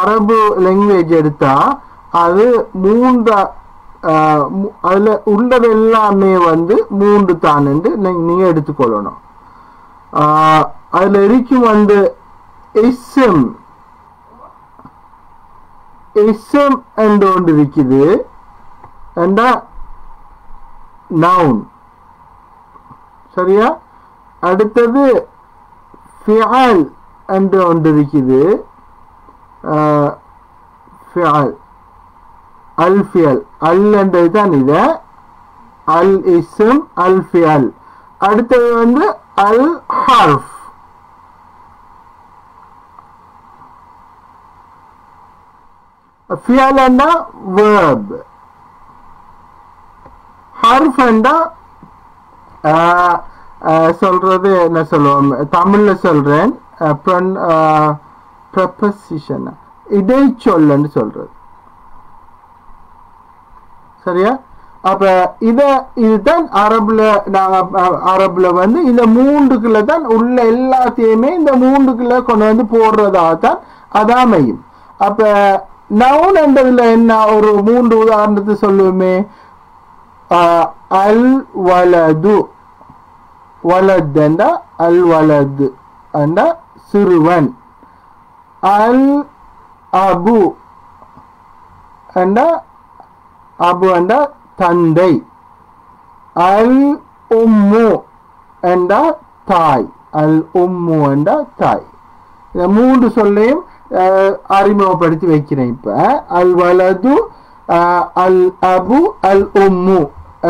அரபு லாங்குவேஜ் எடுத்தா அது மூன்று ஆஹ், அதுல உள்ளது எல்லாமே வந்து மூன்று தான் என்று நீ- எடுத்துக்கொள்ளணும் ஆஹ், அதுல இருக்கும் வந்து இஸ்எம் இஸ்எம் என்று ஒன்று இருக்குது என்றா நவுன் சரியா அடுத்தது ஃபியால் என்று ஒன்று இருக்குது ஃபியால் அல் ஃபியல். அல் என்றது தான் இது. அல் இஸ்ம் அல் ஃபியல். அடுத்தது வந்து அல் ஹர்ஃப். ஃபியல் என்றா வேர்ப் ஹர்ஃப் என்றா ஆஹ், சொல்றது என்ன சொல்லுவோம்? தமிழ்ல சொல்றேன். ப்ரொபசிஷன் இதை சொல்லுன்னு சொல்றது. சரியா? அப்ப இத இதுதான் அரபுல நாங்க அரபுல வந்து இந்த மூன்றுக்குள்ள தான் உள்ள எல்லாத்தையுமே இந்த மூன்றுக்குள்ள கொண்டு வந்து போடுறதா தான் அதாமையும் அமையும். அப்ப நவுன் என்றதுல என்ன ஒரு மூன்று உதாரணத்தை சொல்லுவோமே அல் வலது. வலத் அல் வலது என்றா சிறுவன். அல் அபு என்ற அபு என்ற தந்தை அல் உம்மு என்ற தாய் அல் உம்மு என்ற தாய் இந்த மூன்று சொல்லையும் அறிமுகப்படுத்தி வைக்கிறேன் இப்போ. அல் வலது அல் அபு அல் உம்மு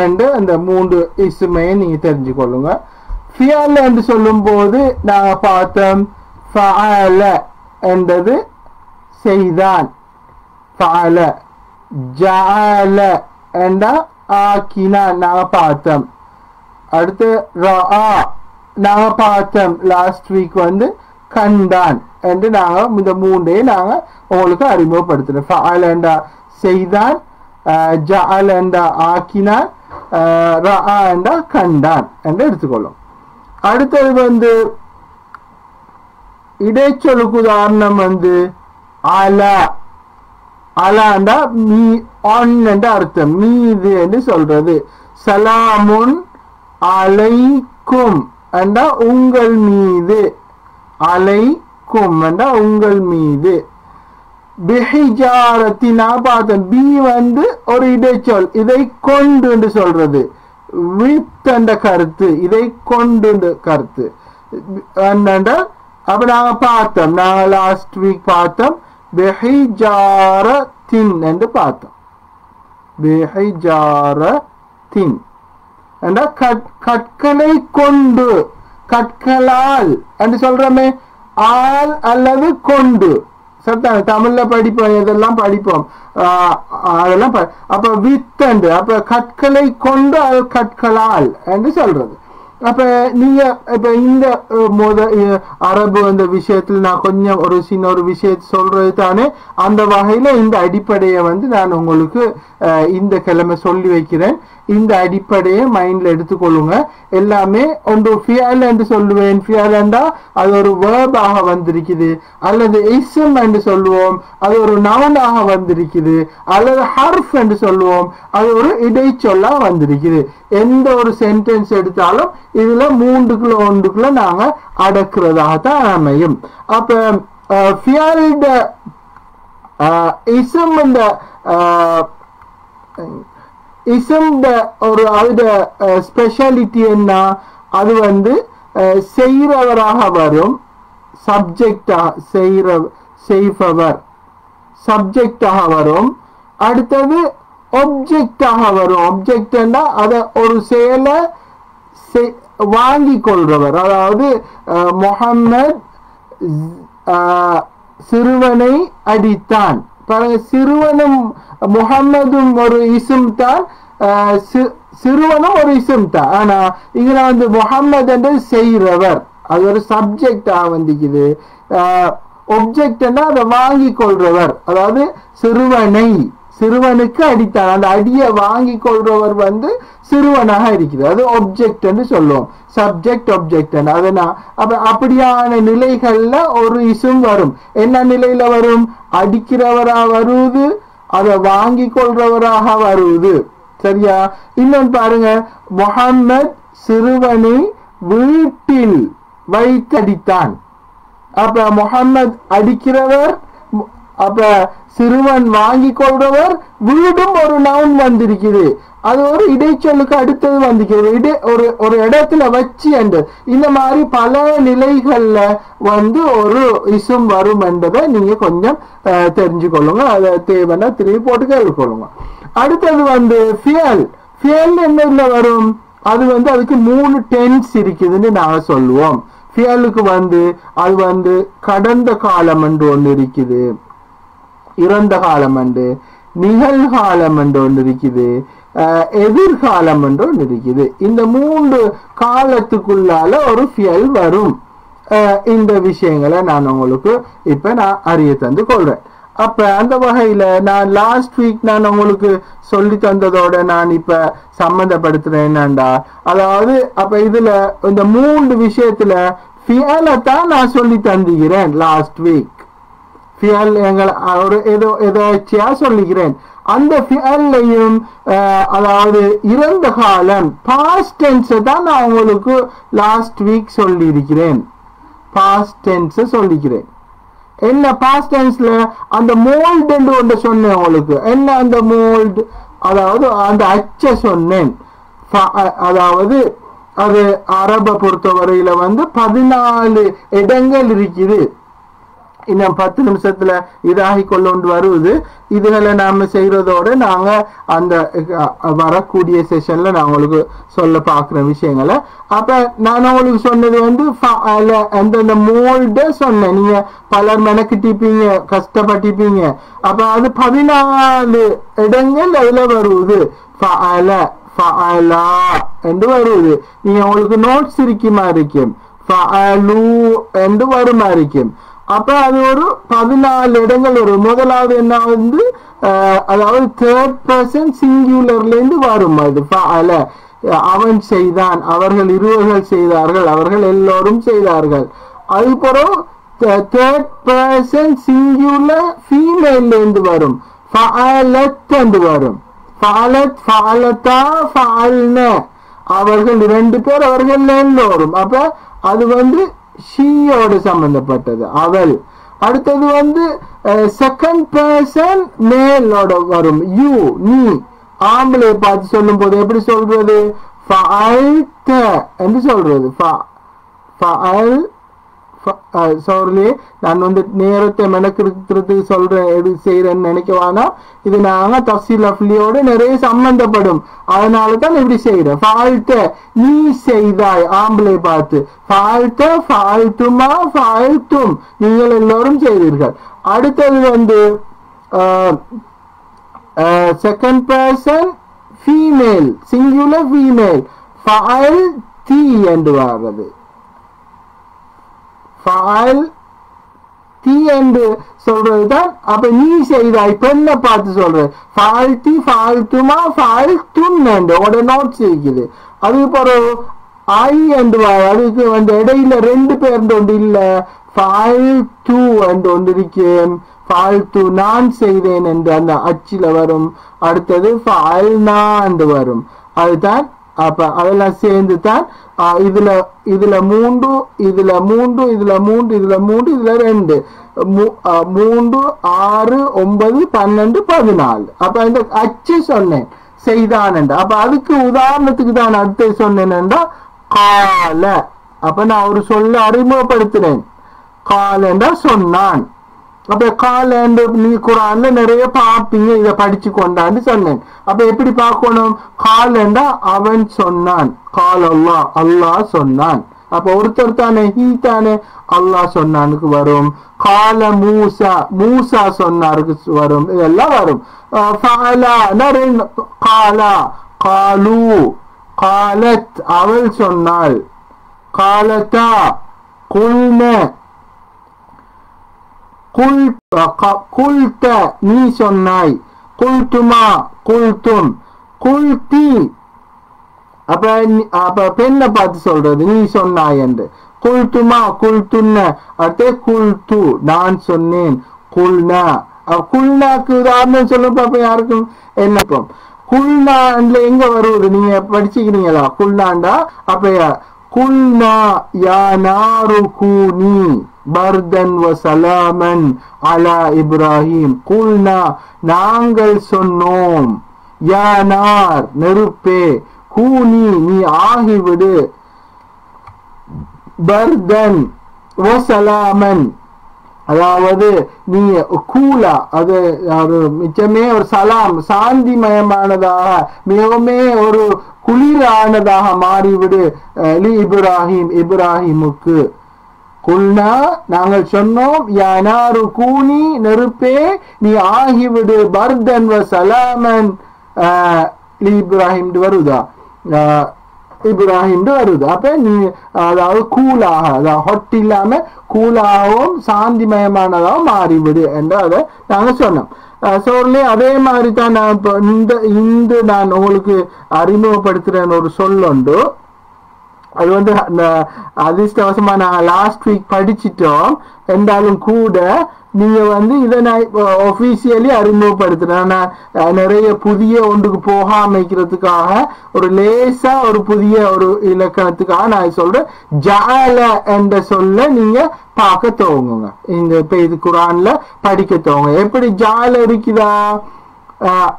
என்று அந்த மூன்று இசுமையை நீங்க தெரிஞ்சுக்கொள்ளுங்க ஃபியால் என்று சொல்லும்போது நாங்கள் பார்த்தோம் ஃபஅல என்பது செய்தான். ஃபஅல ஜஅல என்ற ஆக்கினான் நாங்க பார்த்தோம் அடுத்து ரஆ நாங்க பார்த்தோம் லாஸ்ட் வீக் வந்து கண்டான் என்று நாங்கள் இந்த மூன்றையும் நாங்கள் உங்களுக்கு அறிமுகப்படுத்துகிறோம் ஃபஅல என்ற செய்தான் அஹ், ஜஅல என்ற ஆக்கினான் அஹ், ரஆ என்ற கண்டான் என்று எடுத்துக்கொள்ளும் அடுத்தது வந்து இடைச்சொலுக்கு உதாரணம் வந்து அலா அலாண்டா மீ ஆன் என்ற அர்த்தம். மீது என்று சொல்றது. சலாமுன் அலைக்கும் என்றா உங்கள் மீது. அலைக்கும் என்றா உங்கள் மீது. பிஹிஜாரத்தினா பார்த்தோம் பி வந்து ஒரு இடைச்சொல். இதை கொண்டு என்று சொல்றது. வித் என்ற கருத்து. இதை கொண்டு கருத்து. என்னண்டா அப்ப நாங்க பார்த்தோம். நாங்க லாஸ்ட் வீக் பார்த்தோம். பிஹிஜாரத்தின் என்று பார்த்தோம். பிஹிஜாரத்தின். என்ற கட்- கற்களை கொண்டு கற்களால் என்று சொல்றோமே ஆள் அல்லது கொண்டு. சரிதானே? தமிழ்ல படிப்போம் இதெல்லாம் படிப்போம்? ஆஹ் அதெல்லாம் அப்ப வித்தண்டு அப்ப கற்களை கொண்டு அது கற்களால் என்று சொல்றது. அப்ப நீங்க இப்போ இந்த அஹ், முத அரபு அந்த விஷயத்துல நான் கொஞ்சம் ஒரு சின்ன ஒரு விஷயத்தை சொல்றது தானே அந்த வகையில இந்த அடிப்படையை வந்து நான் உங்களுக்கு இந்த கிழமை சொல்லி வைக்கிறேன் இந்த அடிப்படையை மைண்டில் எடுத்துக்கொள்ளுங்க. எல்லாமே ஒன்று ஃபியல் என்று சொல்லுவேன். ஃபியல் என்றா அது ஒரு வேர்பாக வந்திருக்குது. அல்லது இசம் என்று சொல்லுவோம். அது ஒரு நவனாக வந்திருக்குது. அல்லது ஹர்ஃப் என்று சொல்லுவோம். அது ஒரு இடைச்சொல்லா வந்திருக்குது. எந்த ஒரு சென்டென்ஸ் எடுத்தாலும் இதில் மூன்றுக்குள்ள ஒன்றுக்குள்ள நாங்கள் அடக்குறதாக தான் அமையும். அப்போ ஃபியல்ட இசம் இந்த இசம் ஒரு அதோட ஸ்பெஷாலிட்டி என்ன? அது வந்து செய்கிறவராக வரும். சப்ஜெக்டாக செய்கிற செய்பவர். சப்ஜெக்டாக வரும். அடுத்தது ஒப்ஜெக்டாக வரும். ஒப்ஜெக்ட்னா அதை ஒரு செயலை செ வாங்கி கொள்றவர். அதாவது முகம்மது சிறுவனை அடித்தான். சிறுவனும் முகம்மதும் ஒரு இசும் தான் ஆஹ், சிறுவனும் ஒரு இசும் தான் ஆனா இதுல வந்து முகம்மது என்று செய்கிறவர் அது ஒரு சப்ஜெக்டா வந்துக்குது. ஒப்ஜெக்ட்னா அதை வாங்கி கொள்றவர். அதாவது சிறுவனை. சிறுவனுக்கு அடித்தான். அந்த அடியை வாங்கி கொள்றவர் வந்து சிறுவனாக இருக்குது அது ஒப்ஜெக்ட் சொல்லுவோம். சப்ஜெக்ட் ஒப்ஜெக்ட் அதனால் அப்ப அப்படியான நிலைகள்ல ஒரு இசும் வரும். என்ன நிலையில வரும்? அடிக்கிறவரா வருவது அதை வாங்கி கொள்றவராக வருவது. சரியா? இன்னொன்னு பாருங்க. முகம்மத் சிறுவனை வீட்டில் வைத்து அடித்தான். அப்ப முகம்மத் அடிக்கிறவர் அப்ப சிறுவன் வாங்கி கொள்றவர் வீடும் ஒரு நவுன் வந்திருக்குது அது ஒரு இடைச்சொல்லுக்கு அடுத்தது வந்திருக்கிறது. இடை ஒரு ஒரு இடத்துல வச்சு என்று. இந்த மாதிரி பல நிலைகள்ல வந்து ஒரு இசும் வரும் என்பதை நீங்க கொஞ்சம் தெரிஞ்சு கொள்ளுங்க அதை தேவைன்னா திரும்பி போட்டு கேள்விக்கொள்ளுங்க. அடுத்தது வந்து ஃபியல் ஃபியல் என்ன வரும்? அது வந்து அதுக்கு மூணு டென்ஸ் இருக்குதுன்னு நாங்கள் சொல்லுவோம். ஃபியலுக்கு வந்து அது வந்து கடந்த காலம் என்று ஒன்று இருக்குது. இறந்த காலம் என்று நிகழ்காலம் என்று ஒன்று இருக்குது எதிர்காலம் என்று ஒன்று இருக்குது இந்த மூன்று காலத்துக்குள்ளால ஒரு ஃபியல் வரும். இந்த விஷயங்களை நான் உங்களுக்கு இப்ப நான் அறிய தந்து கொள்றேன். அப்ப அந்த வகையில நான் லாஸ்ட் வீக் நான் உங்களுக்கு சொல்லி தந்ததோட நான் இப்ப சம்மந்தப்படுத்துகிறேன் என்னண்டா? அதாவது அப்ப இதுல இந்த மூன்று விஷயத்துல ஃபியலை தான் நான் சொல்லி தந்துகிறேன் லாஸ்ட் வீக் ஃபியல் ஒரு ஏதோ எதாச்சியா சொல்லுகிறேன் அந்த ஃபியல்லையும் அதாவது இறந்த காலம் பாஸ்ட் டென்ஸை தான் நான் உங்களுக்கு லாஸ்ட் வீக் சொல்லியிருக்கிறேன். பாஸ்ட் டென்ஸை சொல்லிக்கிறேன். என்ன பாஸ்ட் டென்ஸில் அந்த மோல்டு ஒன்று சொன்னேன் உங்களுக்கு. என்ன அந்த மோல்டு அதாவது அந்த அச்சை சொன்னேன். அதாவது அது அரபை பொறுத்தவரையில வந்து பதினாலு இடங்கள் இருக்குது. இன்னும் பத்து நிமிஷத்துல இதாகி கொண்டு வருவது. இதுகளை நாம செய்யறதோட நாங்க அந்த வரக்கூடிய செஷன்ல நான் உங்களுக்கு சொல்ல பாக்குற விஷயங்களை. அப்ப நான் உங்களுக்கு சொன்னது வந்து அந்தந்த மோல்ட சொன்னேன். நீங்க பலர் மெனக்கிட்டிப்பீங்க கஷ்டப்பட்டிப்பீங்க. அப்ப அது பதினாலு இடங்கள் அதுல வருவது. என்று வருவது. நீங்க உங்களுக்கு நோட்ஸ் இருக்குமா. இருக்கும் என்று வருமா இருக்கும். அப்போ அது ஒரு பதினாலு இடங்கள் வரும். முதலாவது என்ன வந்து அதாவது தேர்ட் பர்சன் சிங்கியூலர்லேருந்து வரும் அது ஃபஅல. அவன் செய்தான் அவர்கள் இருவர்கள் செய்தார்கள் அவர்கள் எல்லோரும் செய்தார்கள். அதுக்கப்புறம் தேர்ட் பர்சன் சிங்கியூலர் ஃபீமேல்லேருந்து வரும். ஃபஅலத் என்று வரும். ஃபஅலத் ஃபஅலதா ஃபஅல்ன. அவர்கள் ரெண்டு பேர் அவர்கள் எல்லோரும். அப்போ அது வந்து ஷீயோடு சம்பந்தப்பட்டது. அவள். அடுத்தது வந்து செகண்ட் பர்சன் மேலோட வரும். யூ நீ. ஆம்பளை பார்த்து சொல்லும் போது எப்படி சொல்றது? என்று சொல்றது. சோர்லி நான் வந்து நேரத்தை மெனக்கிறதுக்கு சொல்றேன் எது செய்யறேன்னு நினைக்க இது நாங்க தஃசீல் அஃப்லியோட நிறைய சம்பந்தப்படும். அதனால தான் இப்படி செய்யறேன் ஃபால்ட்ட நீ செய்தாய் ஆம்பளை பார்த்து. ஃபால்ட்ட ஃபால்ட்டுமா ஃபால்ட்டும் நீங்கள் எல்லோரும் செய்தீர்கள். அடுத்தது வந்து second person female singular female fall தீ என்று வர்றது. ஃபால் தீ என்று சொல்றதுதான். அப்ப நீ செய்தாய் பெண்ணை பார்த்து சொல்ற ஃபால்துமா ஃபால் ஃபால்த்தும் என்று. உட நோட்ஸ் இருக்குது. அது பிறகு ஐ என்று வா- அதுக்கு வந்து இடையில ரெண்டு பேர் ஒன்று இல்லை. ஃபால் தூ என்று ஒன்று இருக்கேன் தூ நான் செய்தேன் என்று அந்த அச்சில வரும். அடுத்தது ஃபால் நான் என்று வரும். அதுதான் அப்ப அதெல்லாம் சேர்ந்து தான் இதில் இதுல இதுல மூன்று இதுல மூன்று இதுல மூன்று இதுல மூன்று இதுல ரெண்டு. மூன்று ஆறு ஒன்பது பன்னெண்டு பதினாலு. அப்ப இந்த அச்சு சொன்னேன் செய்தான் அப்போ அப்ப அதுக்கு உதாரணத்துக்கு தான் அடுத்து சொன்னேன்டா கால. அப்ப நான் ஒரு சொல்ல அறிமுகப்படுத்தினேன். காலண்டா சொன்னான். அப்ப காலண்டு நீ குரான்ல நிறைய பார்ப்பீங்க. இதை படிச்சு கொண்டான்னு சொன்னேன். அப்ப எப்படி பார்க்கணும்? காலண்டா அவன் சொன்னான். கால் அல்லாஹ் அல்லாஹ் சொன்னான். அப்ப ஒருத்தர் தானே ஹீ தானே அல்லாஹ் சொன்னானுக்கு வரும். கால மூசா மூசா சொன்னாருக்கு வரும். இதெல்லாம் வரும். காலா காலு காலத் அவள் சொன்னாள். காலத்தா குல்ன குல் குல்த நீ சொன்னாய். குல்துமா குல்தும். குல்தி. அப்ப அப்ப பெண்ணை பார்த்து சொல்றது நீ சொன்னாய் என்று. குல்துமா குல்துன்ன. அடுத்தே குல்து நான் சொன்னேன். குல்னா. குல்னாக்கு உதாரணம் சொல்லும் பாப்ப யாருக்கும்? என்னப்பம் குல்னான்ல எங்க வருவது? நீங்க படிச்சுக்கிறீங்களா? குல்னாண்டா? அப்ப யா- குல்னா யா நாரு பர்தன் வ சலாமன் அலா இப்ராஹிம். குல்னா நாங்கள் சொன்னோம். யா நார் நெருப்பே கூனி நீ ஆகிவிடு. பர்தன் வசலாமன் அதாவது நீ கூலா அது ஒரு மிச்சமே ஒரு சலாம் சாந்திமயமானதாக மிகவுமே ஒரு குளிரானதாக மாறிவிடு அஹ், இப்ராஹிம் இப்ராஹிமுக்கு. குல்னா நாங்கள் சொன்னோம் யானாரு கூனி நெருப்பே நீ ஆகிவிடு பர்தன் வ சலாமன். ஆஹ், இப்ராஹிம் வருதா? இப்ராஹிம்னு வருது அப்ப நீ அதாவது கூலாக அதாவது ஹொட் இல்லாம கூலாகவும் சாந்திமயமானதாகவும் மாறிவிடு என்று அதை நாங்கள் சொன்னோம் சோர்லே அதே மாதிரி தான் நான் இப்போ இந்த இந்த நான் உங்களுக்கு அறிமுகப்படுத்துறேன் ஒரு சொல்லுண்டு அது வந்து அந்த அதிர்ஷ்டவசமா நாங்கள் லாஸ்ட் வீக் படிச்சிட்டோம் என்றாலும் கூட நீங்க வந்து இதை நான் இப்போ ஒஃபீஷியலி அறிமுகப்படுத்தினேன் நான் நிறைய புதிய ஒன்றுக்கு போக அமைக்கிறதுக்காக ஒரு லேசா ஒரு புதிய ஒரு இலக்கணத்துக்காக நான் சொல்றேன். ஜால என்ற சொல்ல நீங்க பார்க்க துவங்குங்க. இந்த இப்போ இது குரான்ல படிக்க துவங்க எப்படி ஜால இருக்குதா?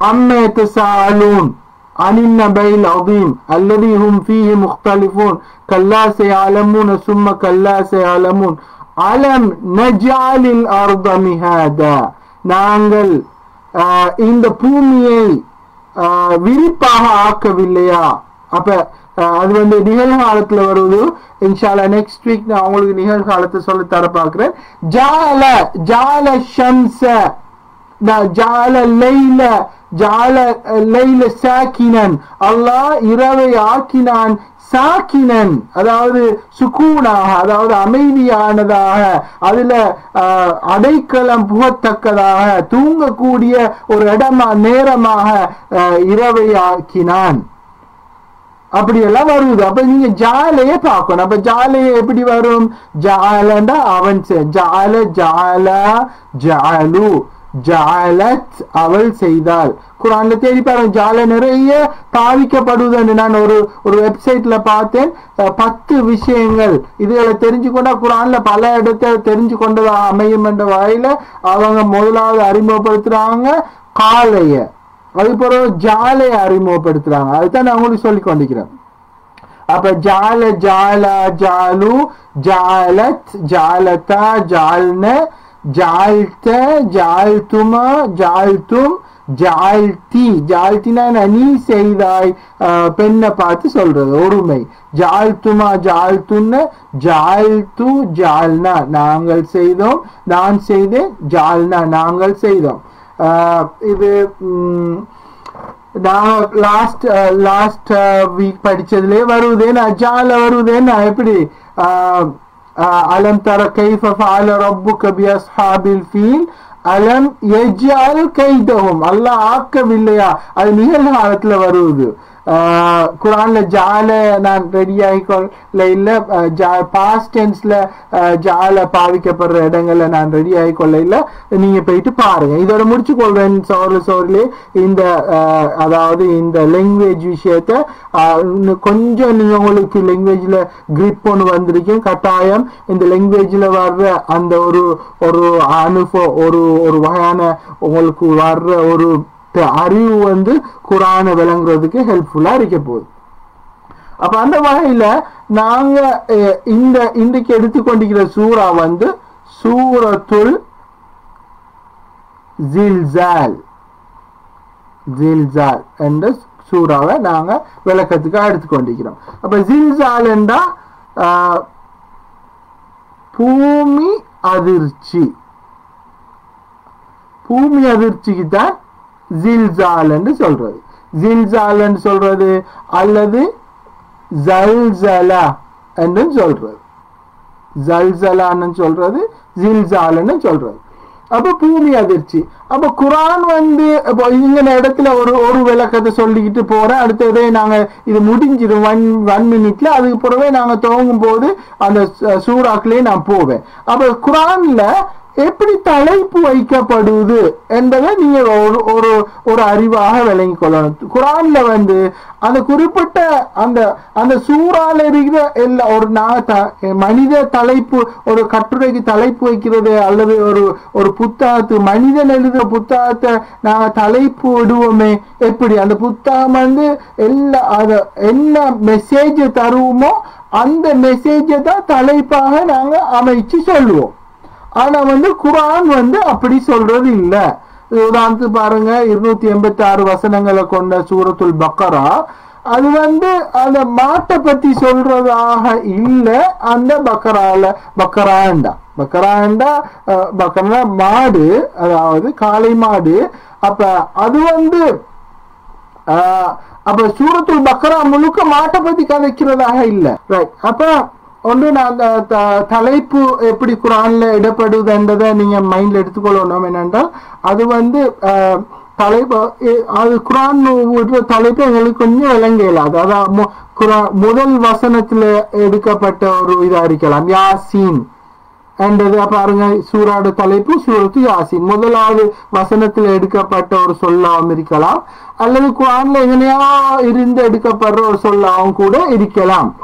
அம்மேத்து சாலூன் அனின் நபைல் அவீம் அல்லது ஹும் ஃபீஹி முக்தலிஃபூன் கல்லா சே சும்ம கல்லா சே அலம் நஜாலில் அர்தமிகாதா நாங்கள் இந்த பூமியை விரிப்பாக ஆக்கவில்லையா? அப்ப அது வந்து நிகழ்காலத்துல வருவது இன்ஷாலா நெக்ஸ்ட் வீக் நான் உங்களுக்கு நிகழ்காலத்தை சொல்லி தர பாக்குறேன் ஜால ஜால ஷம்ச ஜால லைல ஜால லைல சாக்கினன். அல்லாஹ் இரவை ஆக்கினான். சாக்கினன் அதாவது சுக்கூனாக அதாவது அமைதியானதாக அதுல அடைக்கலம் புகத்தக்கதாக தூங்கக்கூடிய ஒரு இடமா நேரமாக ஆஹ், இரவை ஆக்கினான் அப்படியெல்லாம் வருது. அப்ப நீங்க ஜாலையே பார்க்கணும். அப்ப ஜாலையே எப்படி வரும்? ஜாலண்டா அவன் செ- ஜால ஜாலா ஜாலு. ஜாலத் அவள் செய்தாள். குரான்ல தேடி பாருங்க ஜால நிறைய பாவிக்கப்படுவதுன்னு நான் ஒரு ஒரு வெப்சைட்ல பார்த்தேன். பத்து விஷயங்கள். இதுகளை தெரிஞ்சுக்கொண்டா குரான்ல பல இடத்தை தெரிஞ்சு கொண்டதா அமையும் என்ற வகையில அவங்க முதலாவது அறிமுகப்படுத்துறாங்க காலைய. அது பிறகு ஜாலையை அறிமுகப்படுத்துறாங்க. அதுதான் நான் உங்களுக்கு சொல்லி கொண்டிருக்கிறேன். அப்ப ஜால ஜாலா ஜாலு ஜாலத் ஜாலதா ஜால்ன ஜாழ்த்த ஜாழ்த்துமா ஜால்தும் ஜாழ்த்தி. ஜாழ்த்தினா நீ செய்தாய். ஆஹ், பெண்ணை பார்த்து சொல்றது. ஒருமை. ஜாழ்த்துமா ஜாழ்த்துன்னு ஜாழ்த்து ஜால்னா நாங்கள் செய்தோம் நான் செய்தேன் ஜால்னா நாங்கள் செய்தோம். ஆஹ், இது நான் லாஸ்ட் லாஸ்ட் வீக் படிச்சதுலேயே வருவதேன்னு ஜால வருவதேன்னு எப்படி? ஆஹ், ஆஹ், அலம் தர கைஃப ஃபால ரப்புக பி அஸ்ஹாபில் ஃபீல் அலம் யஜ்அல் கைதஹும் அல்லாஹ் ஆக்கவில்லையா அது நிகழ்காலத்துல வருவது ஆஹ், குரான்ல ஜால நான் ரெடியாகிக்கொள்ள இல்லை இல்ல பாஸ்ட் டென்ஸ்ல ஜால பாவிக்கப்படுற இடங்கள்ல நான் ரெடி ஆகிக்கொள்ள இல்ல நீங்க போயிட்டு பாருங்க இதோட முடிச்சு கொள்றேன் சோறு சோறுலே இந்த ஆஹ், அதாவது இந்த லாங்குவேஜ் விஷயத்த இன்னும் கொஞ்சம் நீங்க உங்களுக்கு லாங்குவேஜ்ல கிரிப் ஒன்று வந்திருக்கும் கட்டாயம் இந்த லாங்குவேஜ்ல வர்ற அந்த ஒரு ஒரு அனுபவம் ஒரு ஒரு வகையான உங்களுக்கு வர்ற ஒரு அறிவு வந்து குரானை விளங்குறதுக்கு ஹெல்ப்ஃபுல்லா இருக்க போகுது. அப்ப அந்த வகையில நாங்க இந்த இன்றைக்கு எடுத்துக்கொண்டிருக்கிற சூறா வந்து சூரத்துல் ஜில்ஜால். ஜில்ஜால் என்ற சூறாவை நாங்க விளக்கத்துக்காக எடுத்துக்கொண்டிருக்கிறோம் அப்ப ஜில்ஜால் என்றா பூமி அதிர்ச்சி. பூமி அதிர்ச்சிக்கு தான் ஜில்சால் சொல்றது. ஜில்சால் சொல்றது அல்லது ஜல்சலா என்று சொல்றது. ஜல்சலான்னு சொல்றது ஜில்சால்னு சொல்றது. அப்ப பூமி அதிர்ச்சி. அப்ப குரான் வந்து இப்போ இங்க இடத்துல ஒரு ஒரு விளக்கத்தை சொல்லிக்கிட்டு போறேன் அடுத்ததே நாங்க இது முடிஞ்சிடும். ஒன் ஒன் மினிட்ல அதுக்கு பிறவே நாங்க துவங்கும் போது அந்த சூறாக்குலயே நான் போவேன். அப்ப குரான்ல எப்படி தலைப்பு வைக்கப்படுது என்பதை நீங்க ஒரு ஒரு ஒரு அறிவாக விளங்கி கொள்ளணும். குரான்ல வந்து அந்த குறிப்பிட்ட அந்த அந்த சூறால இருக்கிற எல்லா ஒரு நான் த- மனித தலைப்பு ஒரு கட்டுரைக்கு தலைப்பு வைக்கிறது அல்லது ஒரு ஒரு புத்தகத்து மனிதன் எழுதுகிற புத்தகத்தை நாங்கள் தலைப்பு விடுவோமே. எப்படி? அந்த புத்தகம் வந்து எல்லா அதை என்ன மெசேஜ் தருவோமோ அந்த மெசேஜை தான் தலைப்பாக நாங்கள் அமைச்சு சொல்லுவோம். ஆனா வந்து குரான் வந்து அப்படி சொல்றது இல்ல உதாரணத்துக்கு பாருங்க இருநூத்தி எண்பத்தி ஆறு வசனங்களை கொண்ட சூரத்துல் பக்கரா அது வந்து அந்த மாட்டை பத்தி சொல்றதாக இல்ல அந்த பக்கரால பக்கராண்டா. பக்கராண்டா பக்கரா மாடு அதாவது காளை மாடு. அப்ப அது வந்து ஆஹ் அப்ப சூரத்துல் பக்கரா முழுக்க மாட்டை பத்தி கதைக்கிறதாக இல்லை. ரைட் அப்ப ஒன்று நான் அந்த த- தலைப்பு எப்படி குரான்ல இடப்படுது என்றதை நீங்க மைண்ட்ல எடுத்துக்கொள்ளணும். என்னென்றால் அது வந்து தலைப்பு அது குரான் விடுற தலைப்பு எங்களுக்கு கொஞ்சம் விளங்க இயலாது. அதாவது குரான் முதல் வசனத்துல எடுக்கப்பட்ட ஒரு இதா இருக்கலாம். யாசீன் என்றது பாருங்க சூறாட தலைப்பு சூரத்து யாசின். முதலாவது வசனத்தில் எடுக்கப்பட்ட ஒரு சொல்லாவும் இருக்கலாம். அல்லது குரான்ல எங்கனையா இருந்து எடுக்கப்படுற ஒரு சொல்லாவும் கூட இருக்கலாம்.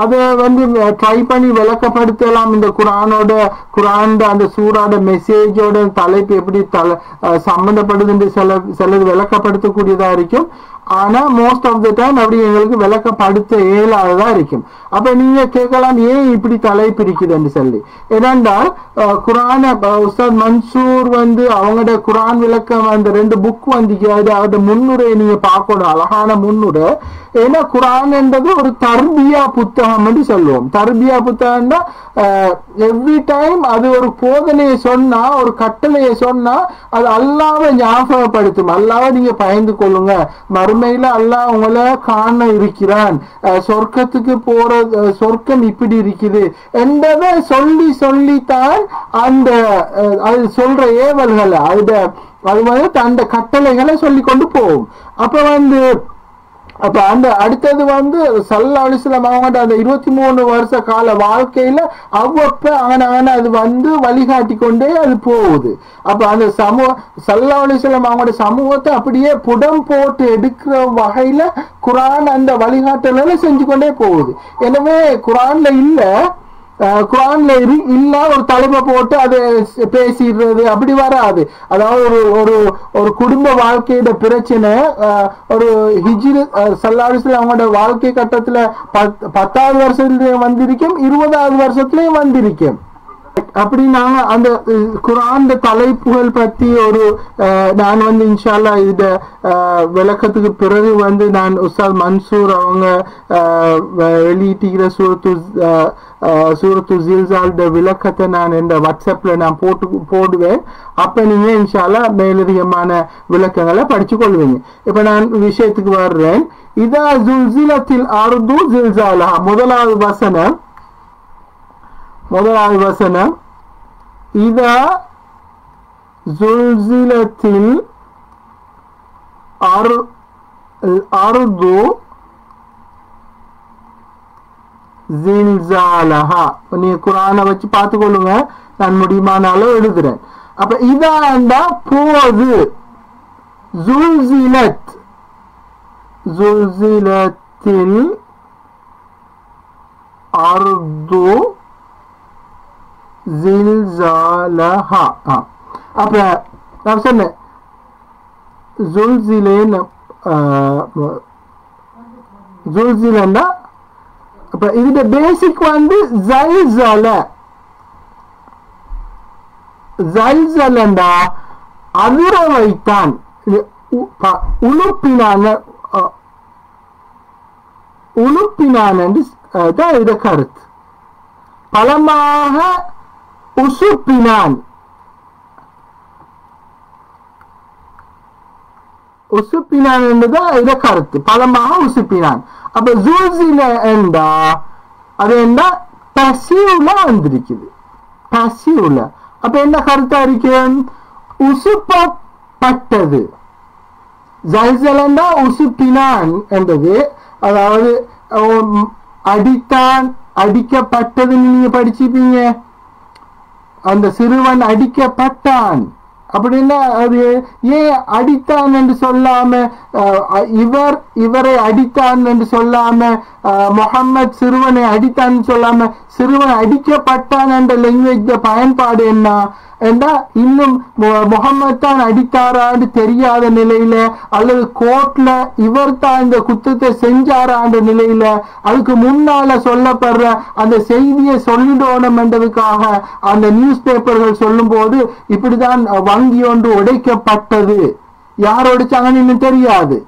அதை வந்து ட்ரை பண்ணி விளக்கப்படுத்தலாம். இந்த குரானோட குரான் அந்த சூறாட மெசேஜோட தலைப்பு எப்படி தலை சம்பந்தப்படுதுன்னு சில சிலது விளக்கப்படுத்தக்கூடியதா இருக்கும். ஆனால் மோஸ்ட் ஆஃப் த டைம் அப்படி எங்களுக்கு விளக்கப்படுத்த இயலாததா இருக்கும். அப்ப நீங்க கேட்கலாம் ஏன் இப்படி தலைப்பு இருக்குதுன்னு சொல்லி. ஏனென்றால் அஹ், குரான உஸ்தாத் மன்சூர் வந்து அவங்களோட குரான் விளக்கம் அந்த ரெண்டு புக் வந்து அவட முன்னுரை நீங்க பார்க்கணும் அழகான முன்னுரை. ஏன்னா குரான் என்றது ஒரு தர்பியா புத்தகம் என்று சொல்லுவோம். தர்பியா புத்தகம்னா எவ்ரி டைம் அது ஒரு போதனையை சொன்னா ஒரு கட்டளையை சொன்னா அது அல்லாவை ஞாபகப்படுத்தும். அல்லாவை நீங்க பயந்து கொள்ளுங்க. மறுமையில அல்லாஹ் உங்களை காண இருக்கிறான். சொர்க்கத்துக்கு போற சொர்க்கம் இப்படி இருக்குது. என்பதை சொல்லி சொல்லித்தான் அந்த அது சொல்ற ஏவல்களை அது அது வந்து அந்த கட்டளைகளை சொல்லி கொண்டு போகும். அப்ப வந்து அப்ப அந்த அடுத்தது வந்து சல்லா அலிஸ்லாம் அவங்கள்ட்ட அந்த இருபத்தி மூணு வருஷ கால வாழ்க்கையில அவ்வப்ப ஆன அது வந்து வழிகாட்டி கொண்டே அது போகுது. அப்ப அந்த சமூக சல்லா அலிஸ்லாம் அவங்களோட சமூகத்தை அப்படியே புடம் போட்டு எடுக்கிற வகையில குரான் அந்த வழிகாட்டல செஞ்சு கொண்டே போகுது. எனவே குரான்ல இல்லை குரான்ல இரு இல்ல ஒரு தலைமை போட்டு அதை பேசிடுறது அப்படி வராது. அதாவது ஒரு ஒரு ஒரு குடும்ப வாழ்க்கையோட பிரச்சனை ஒரு ஹிஜ்ரு சல்லாரிசில் அவங்களோட வாழ்க்கை கட்டத்துல பத் பத்தாவது வருஷத்துலயும் வந்திருக்கும் இருபதாவது வருஷத்துலயும் வந்திருக்கும். அப்படி நாங்க அந்த குரான் தலைப்புகள் பத்தி ஒரு அஹ், நான் வந்து இன்ஷால்லா இத அஹ், விளக்கத்துக்கு பிறகு வந்து நான் உஸ்தாத் மன்சூர் அவங்க அஹ், சூரத்து சூரத்து ஜில்சால்ட விளக்கத்தை நான் இந்த வாட்ஸ்அப்ல நான் போட்டு போடுவேன். அப்ப நீங்க இன்ஷால்லா மேலதிகமான விளக்கங்களை படிச்சு கொள்வீங்க. இப்ப நான் விஷயத்துக்கு வர்றேன். இதா ஜுல்சிலத்தில் அர்து ஜில்சாலா முதலாவது வசனம். முதலாவது வசனம். இதா ஜுல்சிலத்தில் அர் அர்து நீங்க குரானை வச்சு பார்த்துக்கொள்ளுங்க நான் முடியுமான அளவு எழுதுறேன். அப்ப இதாண்டா போது. ஜுல்சிலத் ஜுல்சிலத்தில் அருது ஜில்சாலஹா ஆ. அப்ப நான் சொன்னேன் ஜுல்சிலேன்னு ஜுல்சிலன்னா அப்ப இதுட பேசிக் வந்து ஜல்சல ஜல்சலண்டா அதிர வைத்தான் இது உ- ப- உலுப்பினான அ, உலுப்பினான் என்று அஹ், தான் இத கருத்து பலமாக உசுப்பினான் உசுப்பினான் என்பதுதான் இத கருத்து பலமாக உசுப்பினான் அப்ப ஜூசில என்றா அது என்ன பசிவுல வந்திருக்குது பசிவுல அப்ப என்ன கருத்தா இருக்கு உசுப்பப்பட்டது ஜல்சலண்டா உசுப்பினான் என்றது அதாவது அடித்தான் அடிக்கப்பட்டதுன்னு நீங்க படிச்சிருப்பீங்க அந்த சிறுவன் அடிக்கப்பட்டான். அப்படின்னா அது ஏன் அடித்தான் என்று சொல்லாம அஹ், இவர் இவரை அடித்தான் என்று சொல்லாம முகம்மது சிறுவனை அடித்தான் சொல்லாம சிறுவன் அடிக்கப்பட்டான் என்ற லாங்குவேஜ் பயன்பாடு என்ன? என்றா இன்னும் மு- தான் அடித்தாரான்னு தெரியாத நிலையில அல்லது கோர்ட்ல இவர் தான் இந்த குத்தத்தை செஞ்சாரான்ற நிலையில அதுக்கு முன்னால சொல்லப்படுற அந்த செய்தியை சொல்லிடணும் என்றதுக்காக அந்த நியூஸ் பேப்பர்கள் சொல்லும் போது இப்படிதான் வங்கி ஒன்று உடைக்கப்பட்டது. யார் உடைச்சாங்கன்னு இன்னும் தெரியாது.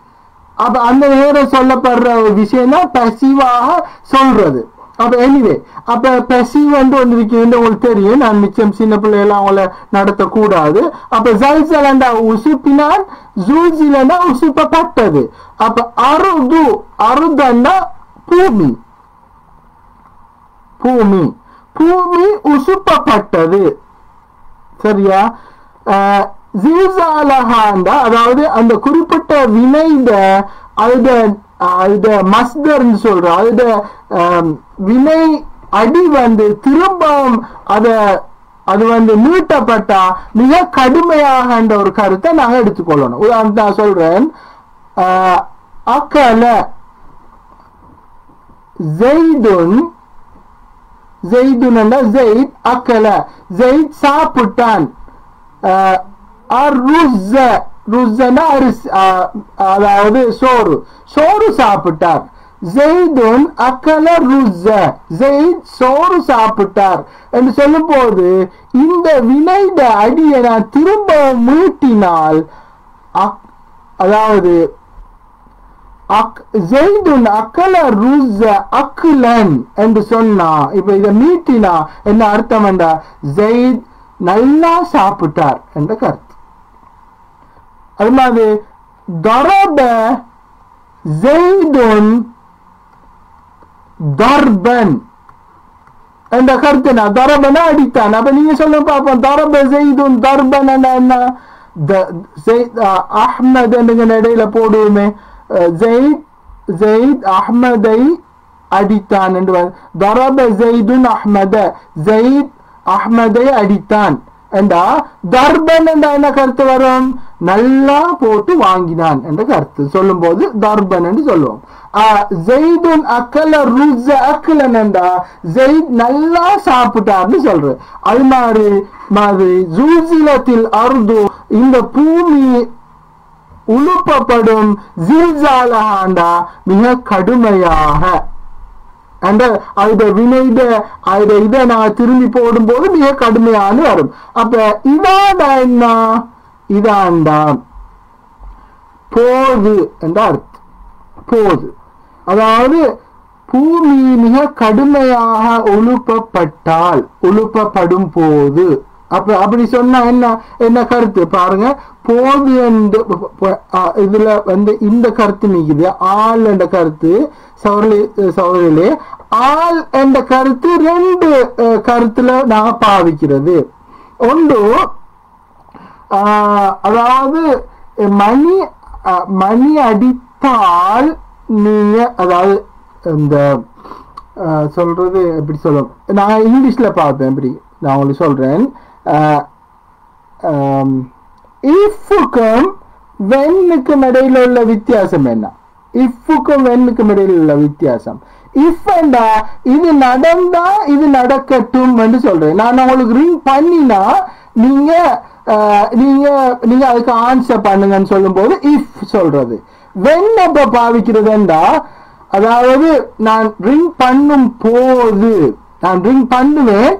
அப்ப அந்த நேரம் சொல்லப்படுற விஷயம் தான் பசிவாக சொல்றது. அப்போ எனிவே அப்ப பெசிவ் வந்து ஒன்று உங்களுக்கு தெரியும். நான் மிச்சம் சின்ன பிள்ளையெல்லாம் அவங்கள நடத்தக்கூடாது. அப்போ ஜல்சலண்டா உசுப்பினால் ஜூசிலண்டா உசுப்பப்பட்டது. அப்ப அருது அருதண்டா பூமி. பூமி. பூமி உசுப்பப்பட்டது. சரியா? அஹ், அதாவது அந்த குறிப்பிட்ட வினைத அதுத இத மஸ்தர்னு சொல்றோம் அதுத வினை அடி வந்து திரும்பவும் அத அது வந்து நீட்டப்பட்டா மிக கடுமையாக என்ற ஒரு கருத்தை நாங்க எடுத்துக்கொள்ளணும். உதாரணத்தை நான் சொல்றேன் அக்கல ஜெய்துன் ஜெய்துன் ஜெயித் அக்கல ஜெயித் சாப்பிட்டான். அஹ், அருஸ்ஸ அரிசி அதாவது சோறு. சோறு சாப்பிட்டார். ஜெய்துன் அக்கல ருஜ. ஜெயித் சோறு சாப்பிட்டார். என்று சொல்லும்போது இந்த வினைட அடியை நான் திரும்ப மீட்டினால் அக்- அதாவது அக்- ஜெய்துன் அக்கல ருஸ்ஸ அக்குலன் என்று சொன்னா இப்ப இதை மீட்டினா என்ன அர்த்தம் என்றா ஜெயித் நல்லா சாப்பிட்டார் என்ற கருத்து. அது மாதிரி தரப ஜெய்துன் தர்பன். என்ற கருத்து என்ன தரபனா அடித்தான். அப்ப நீங்க சொல்லுங்க பார்ப்போம் தரப ஜெய்துன் தர்பன் என்ன? த- ஜெயித் அஹ்மத் இடையில போடுவோமே. ஜெயித் ஜெயித் அஹ்மதை அடித்தான் என்று தரப ஜெய்துன் அஹ்மத ஜெயித் அஹ்மதை அடித்தான். என்றா தர்பன் என்ற என்ன கருத்து வரும் நல்லா போட்டு வாங்கினான் என்ற கருத்து சொல்லும் போது தர்பன் என்று சொல்லுவோம் ஆஹ், ஜெய்துன் அக்கல ருஜ அக்கலன் என்றா ஜெயித் நல்லா சாப்பிட்டார்னு சொல்ற அது மாதிரி மாதிரி ஜூசிலத்தில் அருது இந்த பூமி உழுப்பப்படும் ஜில்சாலஹாண்டா மிக கடுமையாக அந்த அதை வினைத அதை இதை நான் திரும்பி போடும்போது மிக கடுமையான வரும். அப்ப இதாண்டா என்ன? இதாண்டா போது என்ற அர்த்தம். போது. அதாவது பூமி மிக கடுமையாக உழுப்பப்பட்டால் உழுப்பப்படும் போது அப்ப அப்படி சொன்னா என்ன என்ன கருத்து? பாருங்க போது என்று இதுல வந்து இந்த கருத்து நீக்குது. ஆள் என்ற கருத்து சவரலி சவரிலே ஆள் என்ற கருத்து ரெண்டு கருத்துல நான் பாவிக்கிறது. ஒன்று ஆஹ், அதாவது மணி அஹ், மணி அடித்தால் நீங்க அதாவது இந்த ஆஹ், சொல்றது எப்படி சொல்லும்? நான் இங்கிலீஷ்ல பார்ப்பேன் எப்படி நான் உங்களுக்கு சொல்றேன். Uh, um, இஃப்புக்கும் வென்னுக்கும் இடையில உள்ள வித்தியாசம் என்ன? இஃப்புக்கும் வென்னுக்கும் இடையில உள்ள வித்தியாசம் இஃப் இது நடந்தா இது நடக்கட்டும் என்று சொல்றேன். நான் உங்களுக்கு ரிங் பண்ணினா நீங்க ஆஹ், நீங்க நீங்க அதுக்கு ஆன்சர் பண்ணுங்கன்னு சொல்லும்போது இஃப் சொல்றது. வென் அப்ப பாவிக்கிறதுண்டா அதாவது நான் ரிங் பண்ணும் போது நான் ரிங் பண்ணுவேன்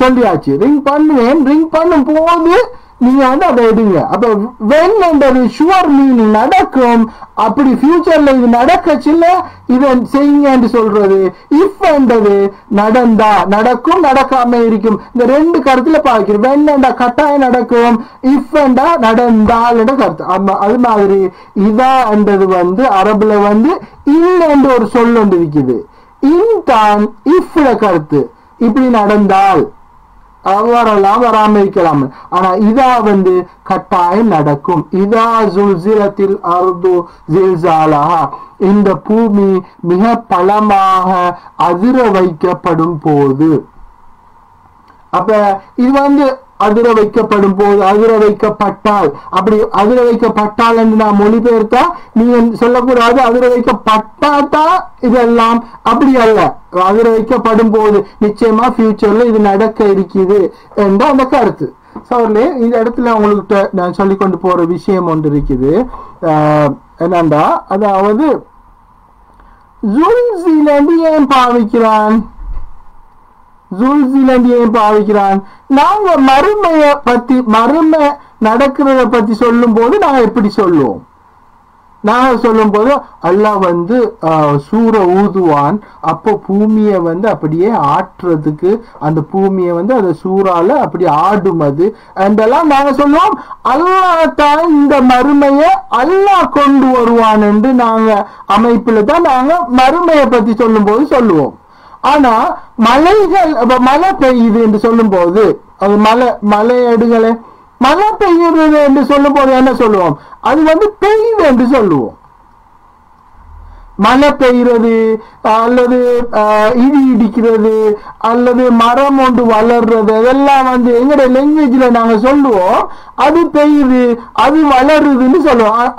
சொல்லியாச்சு ரிங் பண்ணுவேன் ரிங் பண்ணும் போது நீங்க வந்து அதை எடுங்க அப்ப வென் என்றது ஷுவர் மீன் நடக்கும் அப்படி ஃபியூச்சர்ல இது நடக்கச்சுல இதை செய்யுங்க சொல்றது. இஃப் என்றது நடந்தா நடக்கும் நடக்காம இருக்கும் இந்த ரெண்டு கருத்துல பாக்கிறோம் வென் என்றா கட்டாயம் நடக்கும் இஃப் என்றா நடந்தால் கருத்து அது மாதிரி இதா என்றது வந்து அரபுல வந்து இன் ஒரு சொல் ஒன்று இருக்குது இன் தான் இஃப்ல கருத்து இப்படி நடந்தால் அஹ் வரலாம் வராம இருக்கலாம் ஆனா இதா வந்து கட்டாயம் நடக்கும். இதா ஜுல்சிலத்தில் அர்து ஜில்சாலஹா. இந்த பூமி மிக பலமாக அதிர வைக்கப்படும் போது. அப்ப இது வந்து அதிர வைக்கப்படும் போது அதிர வைக்கப்பட்டால் அப்படி அதிர வைக்கப்பட்டால் என்று நான் மொழிபெயர்த்தா நீங்க சொல்லக்கூடாது அதிர வைக்கப்பட்டாட்டா இதெல்லாம். அப்படி அல்ல. அதிர வைக்கப்படும் போது நிச்சயமா ஃபியூச்சர்ல இது நடக்க இருக்குது என்ற அந்த கருத்து. சோர்லே இந்த இடத்துல அவங்கள்ட்ட நான் சொல்லி கொண்டு போற விஷயம் ஒன்று இருக்குது. ஆஹ் என்னண்டா? அதாவது ஜூல்சிலந்து ஏன் பாவிக்கிறான்? ஜூசிலண்டியையும் பாவிக்கிறான். நாங்க மறுமைய பத்தி மறுமை நடக்கிறத பத்தி சொல்லும் போது நாங்க எப்படி சொல்லுவோம்? நாங்க சொல்லும் போது அல்லாஹ் வந்து சூற ஊதுவான். அப்போ பூமியை வந்து அப்படியே ஆட்டுறதுக்கு அந்த பூமியை வந்து அந்த சூறால அப்படி ஆடும் அது என்றெல்லாம் நாங்க சொல்லுவோம். அல்லாஹ் தான் இந்த மறுமையை அல்லாஹ் கொண்டு வருவான் என்று நாங்க அமைப்புல தான் நாங்க மறுமையை பத்தி சொல்லும் போது சொல்லுவோம். ஆனா மலைகள் மழை பெய்யுது என்று சொல்லும் போது அது மலை மலை எடுங்களே மழை பெய்யுறது என்று சொல்லும் போது என்ன சொல்லுவோம்? அது வந்து பெய்யுது என்று சொல்லுவோம். மழை பெய்கிறது அல்லது ஆஹ், இடி இடிக்கிறது அல்லது மரம் ஒன்று வளர்றது இதெல்லாம் வந்து எங்களுடைய லாங்குவேஜில் நாங்கள் சொல்லுவோம். அது பெய்யுது அது வளருதுன்னு சொல்லுவோம். அ-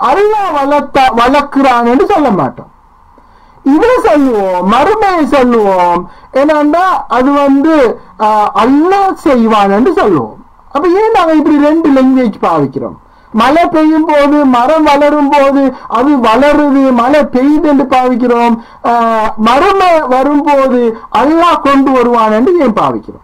வளர்த்த வளர்த்தா சொல்ல மாட்டோம். இதை சொல்லுவோம் மறுமையை சொல்லுவோம். ஏன்னாண்டா அது வந்து ஆஹ், செய்வான் என்று சொல்லுவோம். அப்ப ஏன் நாங்க இப்படி ரெண்டு லாங்குவேஜ் பாவிக்கிறோம்? மழை பெய்யும் போது மரம் வளரும் போது அது வளருது மழை பெய்யுது என்று பாவிக்கிறோம். ஆஹ், வரும்போது அல்லாஹ் கொண்டு வருவான் என்று ஏன் பாவிக்கிறோம்?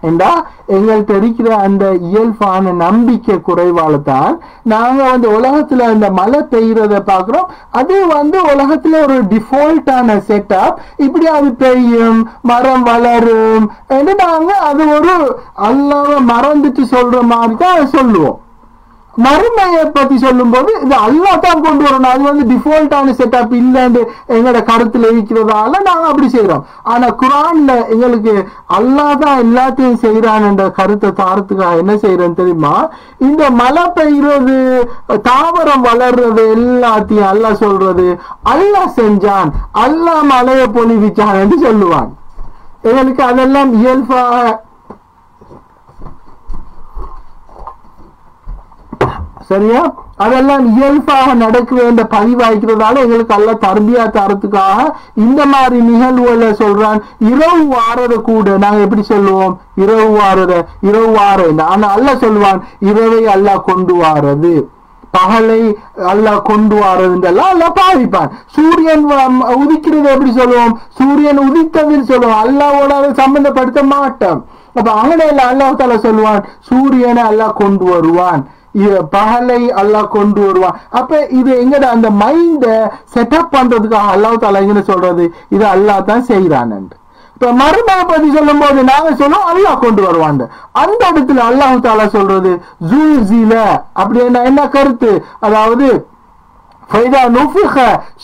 என்றா எங்கள்கிட்ட இருக்கிற அந்த இயல்பான நம்பிக்கை குறைவால தான் நாங்கள் வந்து உலகத்துல அந்த மழை பெய்யறத பார்க்குறோம். அது வந்து உலகத்துல ஒரு டிஃபால்ட்டான செட்டப் இப்படி அது பெய்யும் மரம் வளரும். என்று நாங்க அது ஒரு அல்லாம மறந்துட்டு சொல்ற மாதிரி தான் சொல்லுவோம். மறுமையை பத்தி சொல்லும்போது இது அல்லா தான் கொண்டு வரணும். அது வந்து டிஃபால்ட்டான செட்டப் இல்லைன்னு எங்களோட கருத்துல இருக்கிறதால நாங்க அப்படி செய்யறோம் ஆனா குரான்ல எங்களுக்கு அல்லாஹ் தான் எல்லாத்தையும் செய்யறான்ன்ற கருத்தை தாரத்துக்காக என்ன செய்யறேன்னு தெரியுமா? இந்த மழை பெய்யறது தாவரம் வளர்றது எல்லாத்தையும் அல்லாஹ் சொல்றது. அல்லாஹ் செஞ்சான். அல்லா மலையை பொழிவிச்சான் என்று சொல்லுவான். எங்களுக்கு அதெல்லாம் இயல்பாக சரியா? அதெல்லாம் இயல்பாக நடக்க வேண்ட பதிவாய்க்கிறதால எங்களுக்கு அல்ல தர்பியா தரத்துக்காக இந்த மாதிரி நிகழ்வுகளை சொல்றான். இரவு வாரத கூட நாங்க எப்படி சொல்லுவோம்? இரவு வாரத இரவு வார ஆனா அல்ல சொல்லுவான் இரவை அல்லாஹ் கொண்டு வாரது. பகலை அல்லாஹ் கொண்டு வாரதுன்றெல்லாம் அல்லாஹ் பாவிப்பான். சூரியன் உதிக்கிறது எப்படி சொல்லுவோம்? சூரியன் உதித்ததுன்னு சொல்லுவோம். அல்லாவோட அதை சம்பந்தப்படுத்த மாட்டோம். அப்ப அங்கனையில அல்லாஹ் சொல்லுவான் சூரியனை அல்லாஹ் கொண்டு வருவான். பகலை அல்லாஹ் கொண்டு வருவான். அப்ப இது எங்கட அந்த மைண்ட செட்டப் பண்றதுக்காக அல்லாஹ் தாலா சொல்றது? இது அல்லாஹ் தான் செய்யறான் இப்ப மறுமையை பத்தி சொல்லும் போது நாங்க சொல்லுவோம் அல்லாஹ் கொண்டு வருவாங்க அந்த இடத்துல அல்லாஹு தாலா சொல்றது ஜூசில அப்படின்னா என்ன கருத்து? அதாவது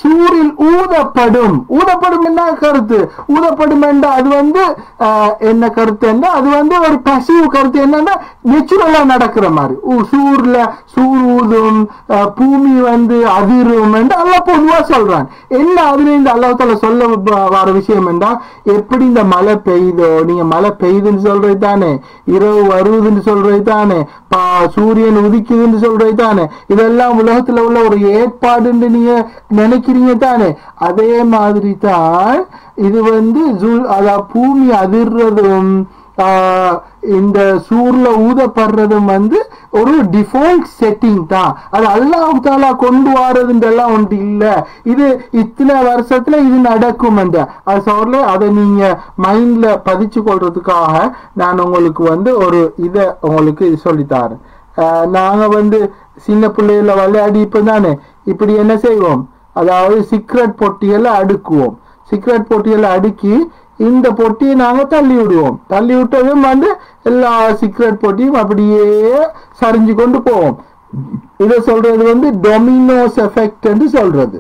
சூரில் ஊதப்படும். ஊதப்படும் என்ன கருத்து? ஊதப்படும் என்ற அது வந்து என்ன கருத்து என்ன அது வந்து ஒரு பசிவ் கருத்து என்னன்னா நெச்சுரலா நடக்கிற மாதிரி. சூர்ல சூர் ஊதும் பூமி வந்து அதிரும் என்று அல்ல பொதுவா சொல்றான். என்ன அதுல இந்த அல்லாஹ் சொல்ல வர விஷயம் என்றா எப்படி இந்த மழை பெய்தோ நீங்க மழை பெய்யுதுன்னு சொல்றது தானே. இரவு வருவதுன்னு சொல்றது தானே. சூரியன் உதிக்குதுன்னு சொல்றது தானே. இதெல்லாம் உலகத்துல உள்ள ஒரு ஏற்பாடுன்னு நீங்க நினைக்கிறீங்க தானே? அதே மாதிரி தான் இது வந்து ஜுல் பூமி அதிர்றதும் ஆஹ், இந்த சூர்ல ஊதப்படுறதும் வந்து ஒரு டிஃபால்ட் செட்டிங் தான். அது அல்லாஹ் தாலா கொண்டு வாரதுன்றெல்லாம் ஒன்று இல்ல. இது இத்தனை வருஷத்துல இது நடக்கும் அந்த. அது சொல்ல அதை நீங்க மைண்ட்ல பதிச்சு கொள்றதுக்காக நான் உங்களுக்கு வந்து ஒரு இதை உங்களுக்கு சொல்லித்தாரேன் ஆஹ் நாங்க வந்து சின்ன பிள்ளைகள விளையாடி இப்போ தானே? இப்படி என்ன செய்வோம்? அதாவது சிக்ரெட் பொட்டியெல்லாம் அடுக்குவோம். சிக்ரெட் பொட்டியெல்லாம் அடுக்கி இந்த பொட்டியை நாங்கள் தள்ளி விடுவோம். தள்ளி விட்டதும் வந்து எல்லா சிக்ரெட் பொட்டியும் அப்படியே சரிஞ்சு கொண்டு போவோம். இதை சொல்றது வந்து டொமினோஸ் எஃபெக்ட் என்று சொல்றது.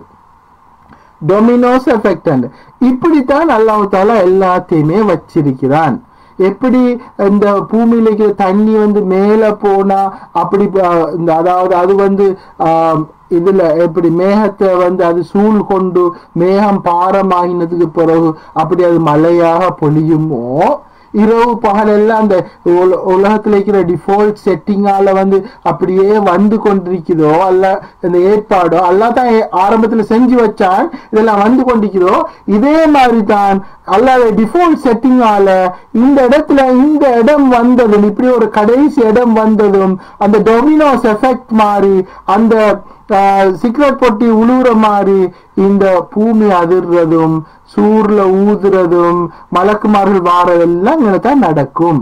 டொமினோஸ் எஃபெக்ட் இப்படித்தான் அல்லாஹ் தாலா எல்லாத்தையுமே வச்சிருக்கிறான். எப்படி இந்த பூமியில தண்ணி வந்து மேலே போனா அப்படி இந்த அதாவது அது வந்து ஆஹ், இதுல எப்படி மேகத்தை வந்து அது சூழ் கொண்டு மேகம் பாரமாகினதுக்கு பிறகு அப்படி அது மழையாக பொழியுமோ? இரவு பகல் எல்லாம் அந்த உல- உலகத்துல இருக்கிற டிஃபால்ட் செட்டிங்கால வந்து அப்படியே வந்து கொண்டிருக்குதோ? அல்ல இந்த ஏற்பாடோ? அல்லா தான் ஆரம்பத்தில் ஆரம்பத்துல செஞ்சு வச்சான் இதெல்லாம் வந்து கொண்டிருக்குதோ? இதே மாதிரி தான் அல்லாத டிஃபால்ட் செட்டிங்கால இந்த இடத்துல இந்த இடம் வந்ததும் இப்படி ஒரு கடைசி இடம் வந்ததும் அந்த டொமினோஸ் எஃபெக்ட் மாதிரி அந்த சிகரெட் பொட்டி உழுவுற மாதிரி இந்த பூமி அதிர்றதும் சூர்ல ஊதுறதும் மலக்குமார்கள் வாரதெல்லாம் இங்கதான் நடக்கும்.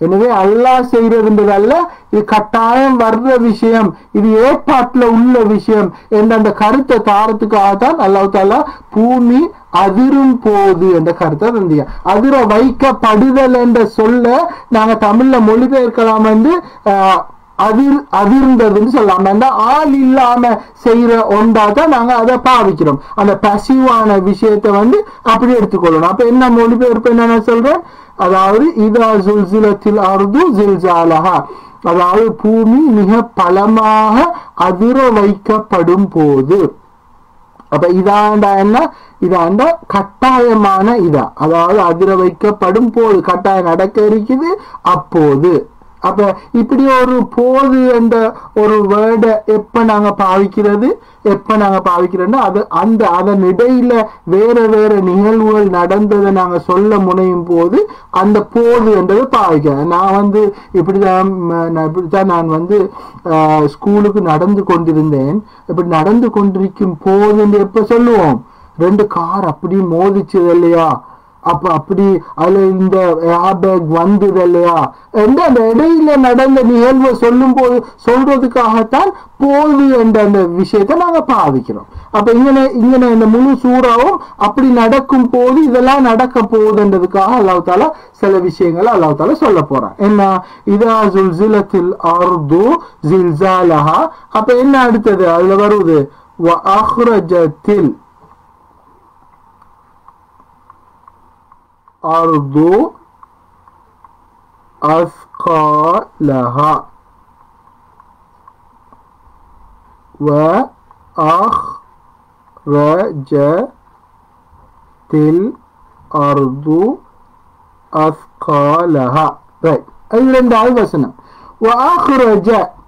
எனவே அல்லாஹ் செய்யறதுன்றதல்ல இது கட்டாயம் வர்ற விஷயம் இது ஏற்பாட்டுல உள்ள விஷயம் என்ற அந்த கருத்தை தாரத்துக்காக தான் அல்லாஹ் தாலா பூமி அதிரும் போது என்ற கருத்தை தந்தீங்க அதிர வைக்கப்படுதல் என்ற சொல்ல நாங்க தமிழ்ல மொழிபெயர்க்கலாம் வந்து ஆஹ், அதிர் அதிர்ந்ததுன்னு சொல்லலாம் அந்த ஆள் இல்லாம செய்யற ஒன்றா தான் நாங்க அதை பாவிக்கிறோம். அந்த பசிவான விஷயத்தை வந்து அப்படி எடுத்துக்கொள்ளணும். அப்ப என்ன மொழிபெயர்ப்பு என்னென்ன சொல்றேன் அதாவது இதா ஜுல்சிலத்தில் அருது ஜில்ஜாலஹா. அதாவது பூமி மிக பலமாக அதிர வைக்கப்படும் போது. அப்ப இதாண்டா என்ன? இதாண்டா கட்டாயமான இதா. அதாவது அதிர வைக்கப்படும் போது கட்டாயம் நடக்க இருக்குது அப்போது. அப்போ இப்படி ஒரு போது என்ற ஒரு வேர்டை எப்ப நாங்க பாவிக்கிறது? எப்ப நாங்க பாவிக்கிறோம்னா அது அந்த அதன் இடையில வேற வேற நிகழ்வுகள் நடந்ததை நாங்க சொல்ல முனையும் போது அந்த போது என்றது பாவிக்கிறேன் நான் வந்து இப்படிதான் தான் நான் இப்படித்தான் நான் வந்து ஆஹ், ஸ்கூலுக்கு நடந்து கொண்டிருந்தேன். இப்படி நடந்து கொண்டிருக்கும் போது என்று எப்போ சொல்லுவோம்? ரெண்டு கார் அப்படி மோதிச்சது இல்லையா? அப்ப அப்படி அதுல இந்த ஏர்பேக் வந்தது இல்லையா? என்று அந்த இடையில நடந்த நிகழ்வை சொல்லும் போது சொல்றதுக்காகத்தான் போது என்ற அந்த விஷயத்தை நாங்க பாவிக்கிறோம். அப்ப இங்கன இங்கன இந்த முழு சூறாவும் அப்படி நடக்கும் போது இதெல்லாம் நடக்க போகுதுன்றதுக்காக அல்லாஹ் தாலா சில விஷயங்களை அல்லாஹ் தாலா சொல்ல போறான். என்ன? இதா ஜுல்சிலத்தில் அர்து ஜில்சாலஹா அப்ப என்ன அடுத்தது? அதுல வருவது அஹ்ரஜத்தில் அர்து அஸ்காலஹா وأخرجت الأرض أثقالها ரைட் அது ரெண்டாவது வசனம் وأخرج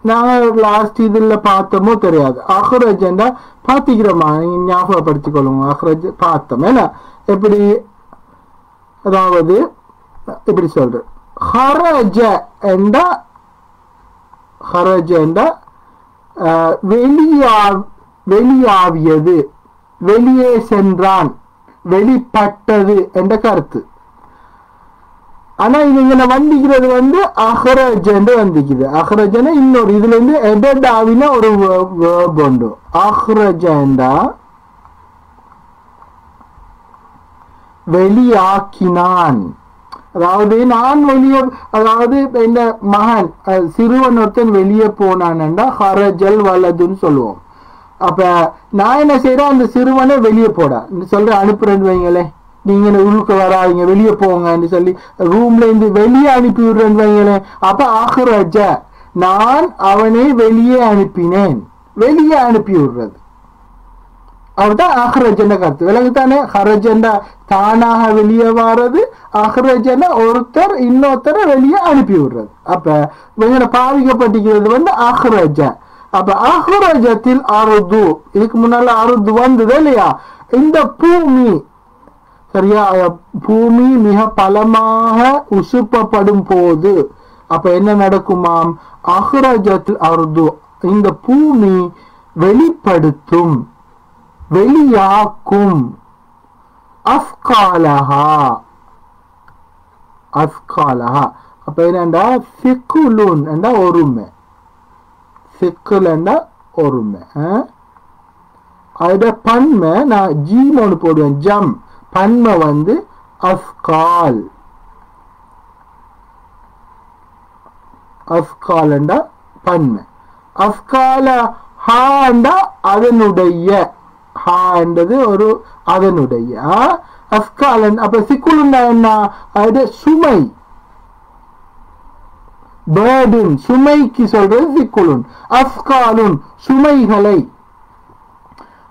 நாங்கள் லாஸ்ட் இதில் பார்த்தோமோ தெரியாது அஹ்ரஜண்டா பார்த்திக்கிறோமா நீங்கள் ஞாபகப்படுத்திக் கொள்ளுங்க அஹ்ரஜ் பார்த்தோம் ஏன்னா எப்படி அதாவது இப்படி சொல்றேன். ஹரஜ என்ற ஹரஜ என்ற வெளியா வெளியாவியது வெளியே சென்றான் வெளிப்பட்டது என்ற கருத்து. ஆனா இது இங்க வந்திக்கிறது வந்து அஹரஜ் என்று வந்திக்குது அஹரஜன இன்னொரு இதுல இருந்து எடடாவின ஒரு வேர்ப் உண்டு. அஹ்ரஜண்டா வெளியாக்கினான். அதாவது நான் வெளியே அதாவது இந்த மகன் சிறுவன் ஒருத்தன் வெளியே போனான்டா ஹரஜல் வலதுன்னு சொல்லுவோம். அப்ப நான் என்ன செய்யறேன் அந்த சிறுவனை வெளியே போட. சொல்ற அனுப்புறேன்னு வைங்களேன். நீங்க என்ன உள்ளுக்கு வராதீங்க வெளியே போங்கன்னு சொல்லி ரூம்ல இருந்து வெளியே அனுப்பி விடுறேன்னு வைங்களேன். அப்ப ஆஹ்ரஜ நான் அவனை வெளியே அனுப்பினேன். வெளியே அனுப்பி விடுறது. அவர்தான் ஆஹ்ரஜன கருத்து விலகுதானே ஹரஜண்டா தானாக வெளியே வாரது அஹ்ரஜன ஒருத்தர் இன்னொருத்தரை வெளியே அனுப்பி விடுறது அப்ப இவங்க பாவிக்கப்பட்டிருக்கிறது வந்து அஹ்ரஜ அப்ப அஹ்ரஜத்தில் அருது இதுக்கு முன்னால அருது வந்தது இல்லையா இந்த பூமி சரியா பூமி மிக பலமாக உசுப்பப்படும் போது அப்ப என்ன நடக்குமாம் அஹ்ரஜத்தில் அருது இந்த பூமி வெளிப்படுத்தும் வெளியாக்கும். அஸ்காலஹா. அஸ்காலஹா. அப்ப என்னண்டா? சிக்குலுன் என்றா ஒருமை. சிக்குலண்டா ஒருமை. ஆ? அதோட பன்மை நான் ஜீம் ஒன்று போடுவேன் ஜம். பன்மை வந்து அஸ்கால். அஸ்காலண்டா பன்மை. அஸ்கால ஹாண்டா அதனுடைய ஹா என்றது ஒரு அதனுடைய. அஸ்காலன் அப்ப சிக்குலுண்டா என்ன? அது சுமை. பேர்டின் சுமைக்கு சொல்றது சிக்குலுன். அஸ்காலுன் சுமைகளை.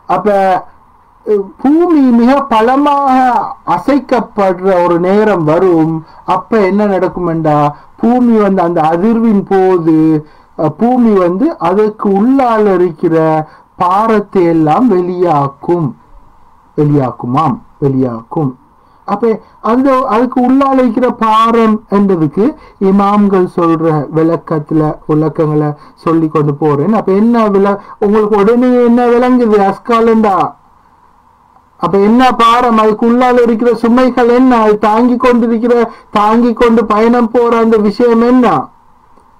அப்ப பூமி மிக பலமாக அசைக்கப்படுற ஒரு நேரம் வரும். அப்ப என்ன நடக்குமெண்டா? பூமி வந்து அந்த அதிர்வின் போது பூமி வந்து அதற்கு உள்ளால இருக்கிற பாரத்தை எல்லாம் வெளியாக்கும். வெளியாக்குமாம். வெளியாக்கும். அப்ப அந்த அதுக்கு உள்ளால இருக்கிற பாரம் என்றதுக்கு இமாம்கள் சொல்ற விளக்கத்துல விளக்கங்களை சொல்லி கொண்டு போறேன். அப்ப என்ன விள உங்களுக்கு உடனே என்ன விளங்குது? அஸ்காலண்டா. அப்ப என்ன பாரம்? அதுக்கு உள்ளால இருக்கிற சுமைகள் என்ன? அது தாங்கி கொண்டிருக்கிற தாங்கி கொண்டு பயணம் போற அந்த விஷயம் என்ன?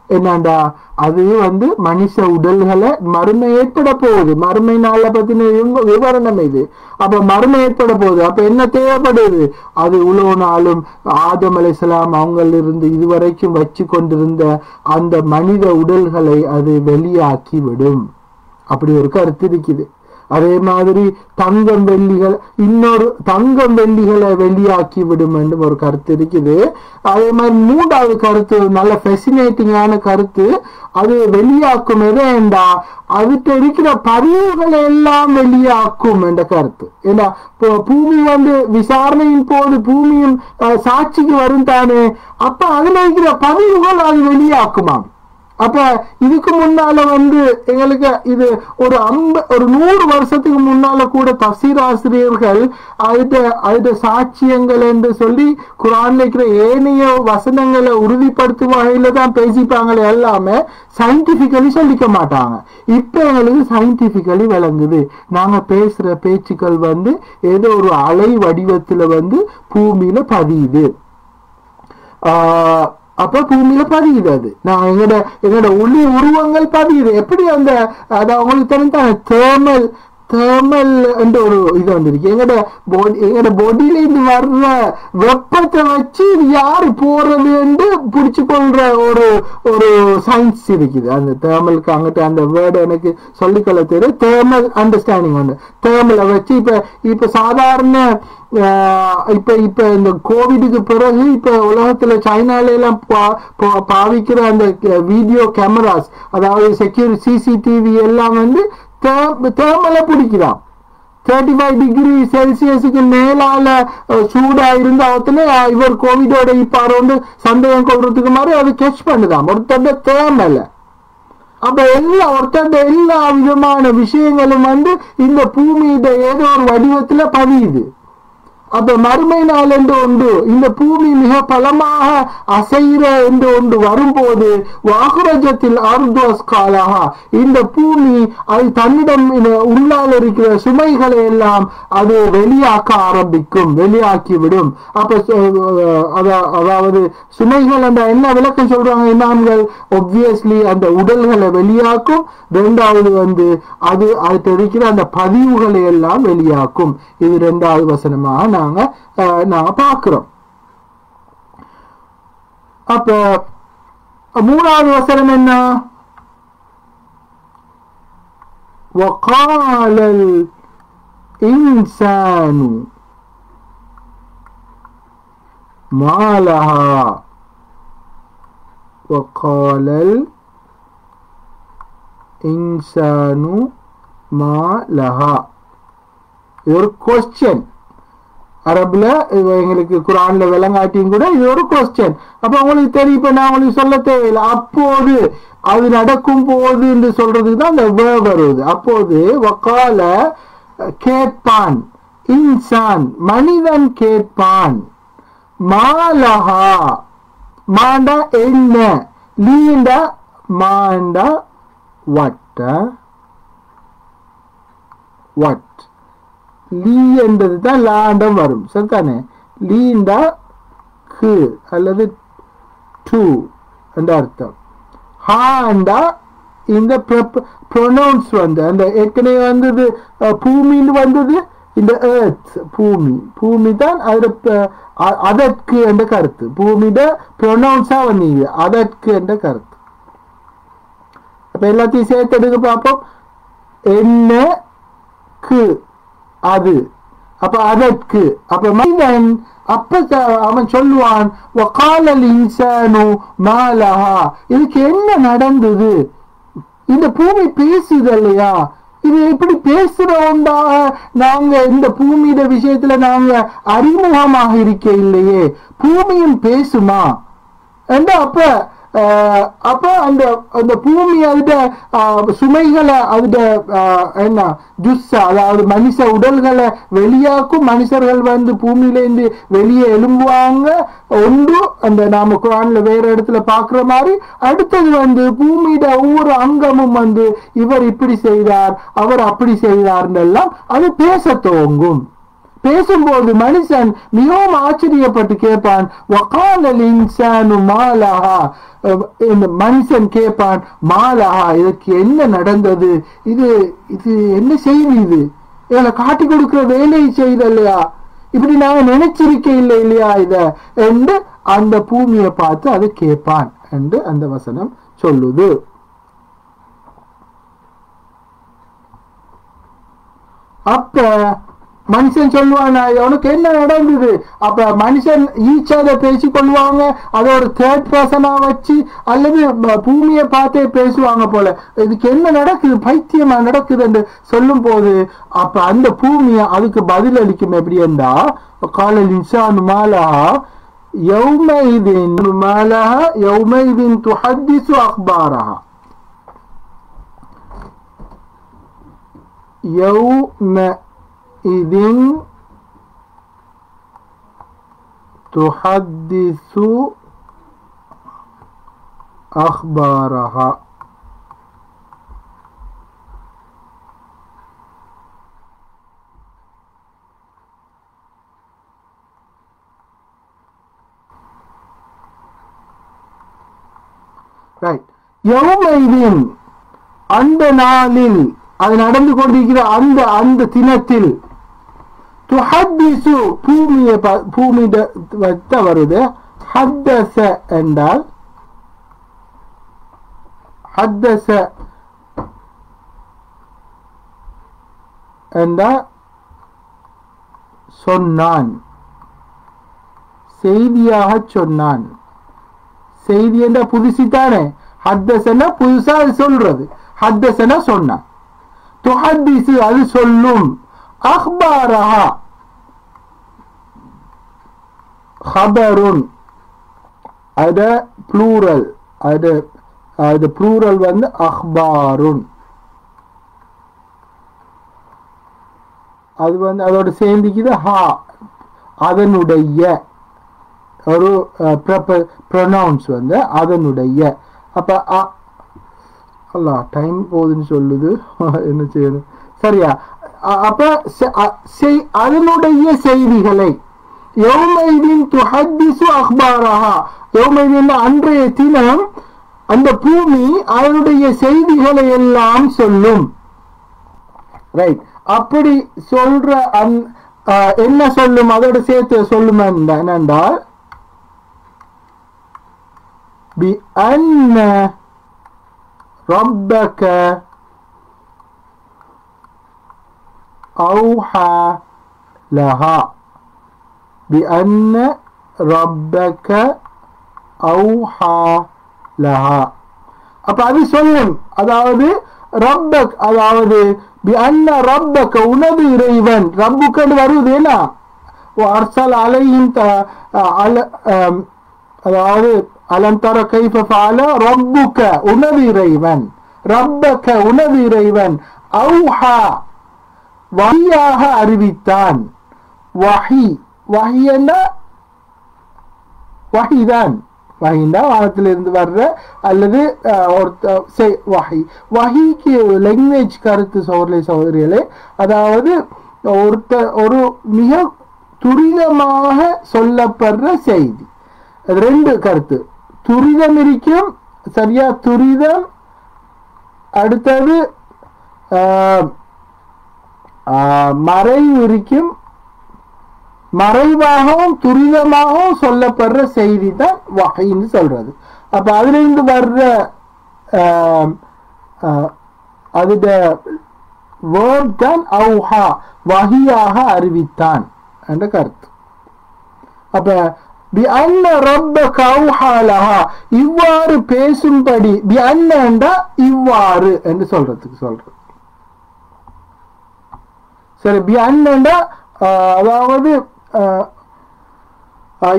என்னண்டா? அது வந்து மனுஷ உடல்களை மறுமை ஏற்பட போகுது. மறுமை நாளை பத்தின விவரணம் இது. அப்ப மறுமை ஏற்பட போகுது. அப்ப என்ன தேவைப்படுது? அது இவ்வளவு நாளும் ஆதம் அலைசலாம் அவங்கள இருந்து இதுவரைக்கும் வச்சு கொண்டிருந்த அந்த மனித உடல்களை அது வெளியாக்கி விடும் அப்படி ஒரு கருத்து இருக்குது. அதே மாதிரி தங்கம் வெள்ளிகள் இன்னொரு தங்கம் வெள்ளிகளை வெளியாக்கி விடும் என்று ஒரு கருத்து இருக்குது. அதே மாதிரி மூன்றாவது கருத்து நல்ல ஃபெசினேட்டிங்கான கருத்து அது வெளியாக்கும் எதேண்டா அதுக்கு இருக்கிற பதிவுகளை எல்லாம் வெளியாக்கும் என்ற கருத்து. ஏன்னா இப்போ பூமி வந்து விசாரணையின் போது பூமியும் சாட்சிக்கு வரும் தானே அப்ப அதுல இருக்கிற பதிவுகள் அது வெளியாக்குமாம் அப்ப இதுக்கு முன்னால வந்து எங்களுக்கு இது ஒரு ஐம்ப ஒரு நூறு வருஷத்துக்கு முன்னால கூட தப்சீர் ஆசிரியர்கள் அதுட அதுட சாட்சியங்கள் என்று சொல்லி குரான்ல இருக்கிற ஏனைய வசனங்களை உறுதிப்படுத்தும் வகையில தான் பேசிப்பாங்களே எல்லாமே சயின்டிபிக்கலி சொல்லிக்க மாட்டாங்க. இப்ப எங்களுக்கு சயின்டிபிக்கலி விளங்குது. நாங்க பேசுற பேச்சுக்கள் வந்து ஏதோ ஒரு அலை வடிவத்துல வந்து பூமியில பதியுது. ஆஹ் அப்ப பூமியில பதியுது. அது நான் எங்களோட எங்களோட ஒளி உருவங்கள் பதியுது. எப்படி அந்த அது அவங்களுக்கு தெரிஞ்ச தேமல் தேர்மல் என்ற ஒரு இது வந்திருக்கு எங்கட பாடி எங்கட பாடியில இருந்து வர்ற வெப்பத்தை வச்சு இது யாரு போறது என்று பிடிச்சு கொள்ற ஒரு ஒரு சயின்ஸ் இருக்குது அந்த தேர்மலுக்கு அங்கிட்ட அந்த வேர்டு எனக்கு சொல்லிக்கொள்ள தெரியும் தேர்மல் அண்டர்ஸ்டாண்டிங் ஒன்று தேர்மலை வச்சு இப்ப இப்ப சாதாரண இப்போ இப்ப இப்ப இந்த கோவிடுக்கு பிறகு இப்ப உலகத்துல சைனால எல்லாம் பா- பாவிக்கிற அந்த வீடியோ கேமராஸ் அதாவது செக்யூரி சிசிடிவி எல்லாம் வந்து தேர்மலை பிடிக்கிறான் தேர்ட்டி ஃபைவ் டிகிரி செல்சியஸுக்கு மேலால சூடா இருந்த அவத்துல இவர் கோவிடோட இப்பாரு வந்து சந்தேகம் கொள்றதுக்கு மாதிரி அது கெச் பண்ணுதான். ஒருத்தர் தேமல அப்ப எல்லா ஒருத்தர் எல்லா விதமான விஷயங்களும் வந்து இந்த பூமியிட ஏதோ ஒரு வடிவத்துல பதியுது. அப்ப மறுமை நாள் என்று ஒன்று இந்த பூமி மிக பலமாக அசைகிற என்று ஒன்று வரும்போது வாகுரஜத்தில் காலாக இந்த பூமி அது தன்னிடம் உள்ளால் இருக்கிற சுமைகளை எல்லாம் அது வெளியாக்க ஆரம்பிக்கும் வெளியாக்கி விடும் அப்ப அதாவது சுமைகள் அந்த என்ன விளக்கம் சொல்றாங்க இமாம்கள்? ஒப்வியஸ்லி அந்த உடல்களை வெளியாக்கும். ரெண்டாவது வந்து அது அது இருக்கிற அந்த பதிவுகளை எல்லாம் வெளியாக்கும். இது ரெண்டாவது வசனமாக நாங்க அஹ், நாங்க பார்க்கிறோம் அப்ப மூணாவது வசனம் என்ன وقال الإنسان ما لها وقال الإنسان ما لها இது ஒரு கொஸ்டின் அரபுல எங்களுக்கு குரான்ல விளங்காட்டியும் கூட இது ஒரு கொஸ்டின் அப்ப உங்களுக்கு தெரியும் இப்ப நான் உங்களுக்கு சொல்ல தேவையில்லை. அப்போது அது நடக்கும் போது என்று சொல்றதுக்கு தான் அந்த வே வருவது அப்போது வக்கால கேட்பான். இன்சான் மனிதன் கேட்பான். மாலஹா மாண்டா என்ன? லீண்டா மாண்டா வட்ட வட். லீ என்றது தான் லாண்டம் வரும். சரிதானே? லீண்டா கு அல்லது டு என்ற அர்த்தம். ஹாண்டா இந்த ப்ரொனவுன்ஸ் வந்து அந்த ஏற்கனவே வந்தது பூமின்னு வந்தது இந்த ஏர்த் பூமி. பூமி தான் அதில் அதற்கு என்ற கருத்து. பூமியிட ப்ரொனவுன்ஸாக வந்தீங்க அதற்கு என்ற கருத்து. அப்போ எல்லாத்தையும் சேர்த்து எடுக்க பார்ப்போம். என்ன கு அது. அப்ப அதற்கு அப்ப மனிதன் அப்ப அவன் சொல்லுவான் வகாலல் இன்சானு மாலஹா. இதுக்கு என்ன நடந்தது? இந்த பூமி பேசுது இல்லையா? இது எப்படி பேசுறோம்டா. நாங்க இந்த பூமியிட விஷயத்துல நாங்க அறிமுகமாக இருக்க இல்லையே பூமியும் பேசுமா? and அப்ப அப்ப அந்த அந்த பூமி அதுட அஹ், சுமைகளை அதுட அஹ், என்ன ஜுஸ்ஸா அதாவது மனுஷ உடல்களை வெளியாக்கும் மனுஷர்கள் வந்து பூமியிலேருந்து வெளியே எழும்புவாங்க. ஒன்று அந்த நாம குரான்ல வேற இடத்துல பாக்குற மாதிரி அடுத்தது வந்து பூமியிட ஒவ்வொரு அங்கமும் வந்து இவர் இப்படி செய்தார் அவர் அப்படி செய்தார்ன்னு எல்லாம் அது பேச துவங்கும். பேசும்போது மனுஷன் மிகவும் ஆச்சரியப்பட்டு கேட்பான் மாலஹா. இந்த மனுஷன் கேட்பான் மாலஹா இதற்கு என்ன நடந்தது? இது இது என்ன செய்தி இது? இவனை காட்டி கொடுக்கிற வேலையை செய்த இல்லையா? இப்படி நாங்க நினைச்சிருக்க இல்லை இல்லையா இத? என்று அந்த பூமியை பார்த்து அதை கேட்பான் என்று அந்த வசனம் சொல்லுது. அப்ப மனுஷன் சொல்லுவானா உனக்கு என்ன நடந்தது அப்ப மனுஷன் ஈச்சாத பேசி கொள்வாங்க அதை ஒரு தேர்ட் பர்சனா வச்சு அல்லது ப- பூமியை பார்த்தே பேசுவாங்க போல இதுக்கு என்ன நடக்குது பைத்தியமா நடக்குது என்று சொல்லும் போது அப்ப அந்த பூமியை அதுக்கு பதில் அளிக்கும் எப்படி என்றா காலல் இன்சான் மாலா يومئذ ما لها يومئذ تحدث أخبارها يومئذ تحدث أخبارها ரைட் யௌமைதீன் அந்த நாளில் அது நடந்து கொண்டிருக்கிற அந்த அந்த தினத்தில் துஹத்திசு பூமியை பூமி வருது. ஹத்தச என்றால் ஹத்தச என்றால் சொன்னான். செய்தியாக சொன்னான். செய்தி என்ற புதுசு தானே. ஹத்தசனா புதுசா அது சொல்றது. ஹத்தசனா சொன்னான். துஹத்திசு அது சொல்லும். அஹ்பாரஹா. ஹபருன். அது ப்ளூரல் அது அது ப்ளூரல் வந்து அஹ்பாருன். அது வந்து அதோட சேர்ந்துக்குது ஹா. அதனுடைய. ஒரு ப்ரொனவுன்ஸ் வந்து அதனுடைய. அப்ப அல்லா டைம் போகுதுன்னு சொல்லுது. என்ன செய்யணும்? சரியா. அப்ப செ- அ- செய்- அதனுடைய செய்திகளை யௌமைதீன் துஹத்திசு அக்பாரஹா யௌமைதீன் அன்றைய தினம் அந்த பூமி அதனுடைய செய்திகளை எல்லாம் சொல்லும் ரைட் அப்படி சொல்ற அந் அஹ், என்ன சொல்லும் அதோட சேர்த்து சொல்லும் என்ன- என்னென்றால் بأن ربك أوحى لها بأن ربك أوحى لها அப்ப அது சொல்லும் அதாவது ரப்பக் அதாவது بأن ربك உனது இறைவன் ரப்புக்கன்னு வருது என்ன அர்சல் அலையும் த- அல அம், அதாவது அலம் தர கைஃப ஃபால ரப்புக்க உனது இறைவன் ரப்பக்க உனது இறைவன் அவுஹா வகையாக அறிவித்தான். வஹி வஹி என்ன? வஹிதான். வஹின்னா வானத்திலிருந்து வர்ற அல்லது ஒருத்த செய் வஹி. வஹிக்கு லாங்குவேஜ் கருத்து சோதரி சோதரிகளே அதாவது ஒருத்த ஒரு மிக துரிதமாக சொல்லப்படுற செய்தி. ரெண்டு கருத்து. துரிதம் இருக்கும் சரியா துரிதம். அடுத்தது ஆஹ், மறைவாகவும் துரிதமாகவும் சொல்லப்படுற செய்தி தான் வகைன்னு சொல்றது. அப்ப அதுலேருந்து வர்ற ஆஹ், அதுட வேர்ட் தான் அவுஹா வஹியாக அறிவித்தான் என்ற கருத்து. அப்ப பி அன்ன ரொம்ப கவுஹாலஹா இவ்வாறு பேசும்படி பி அன்னண்டா இவ்வாறு என்று சொல்றதுக்கு சொல்றது. சரி பி அன்னண்டா அதாவது ஆஹ், ஆஹ்,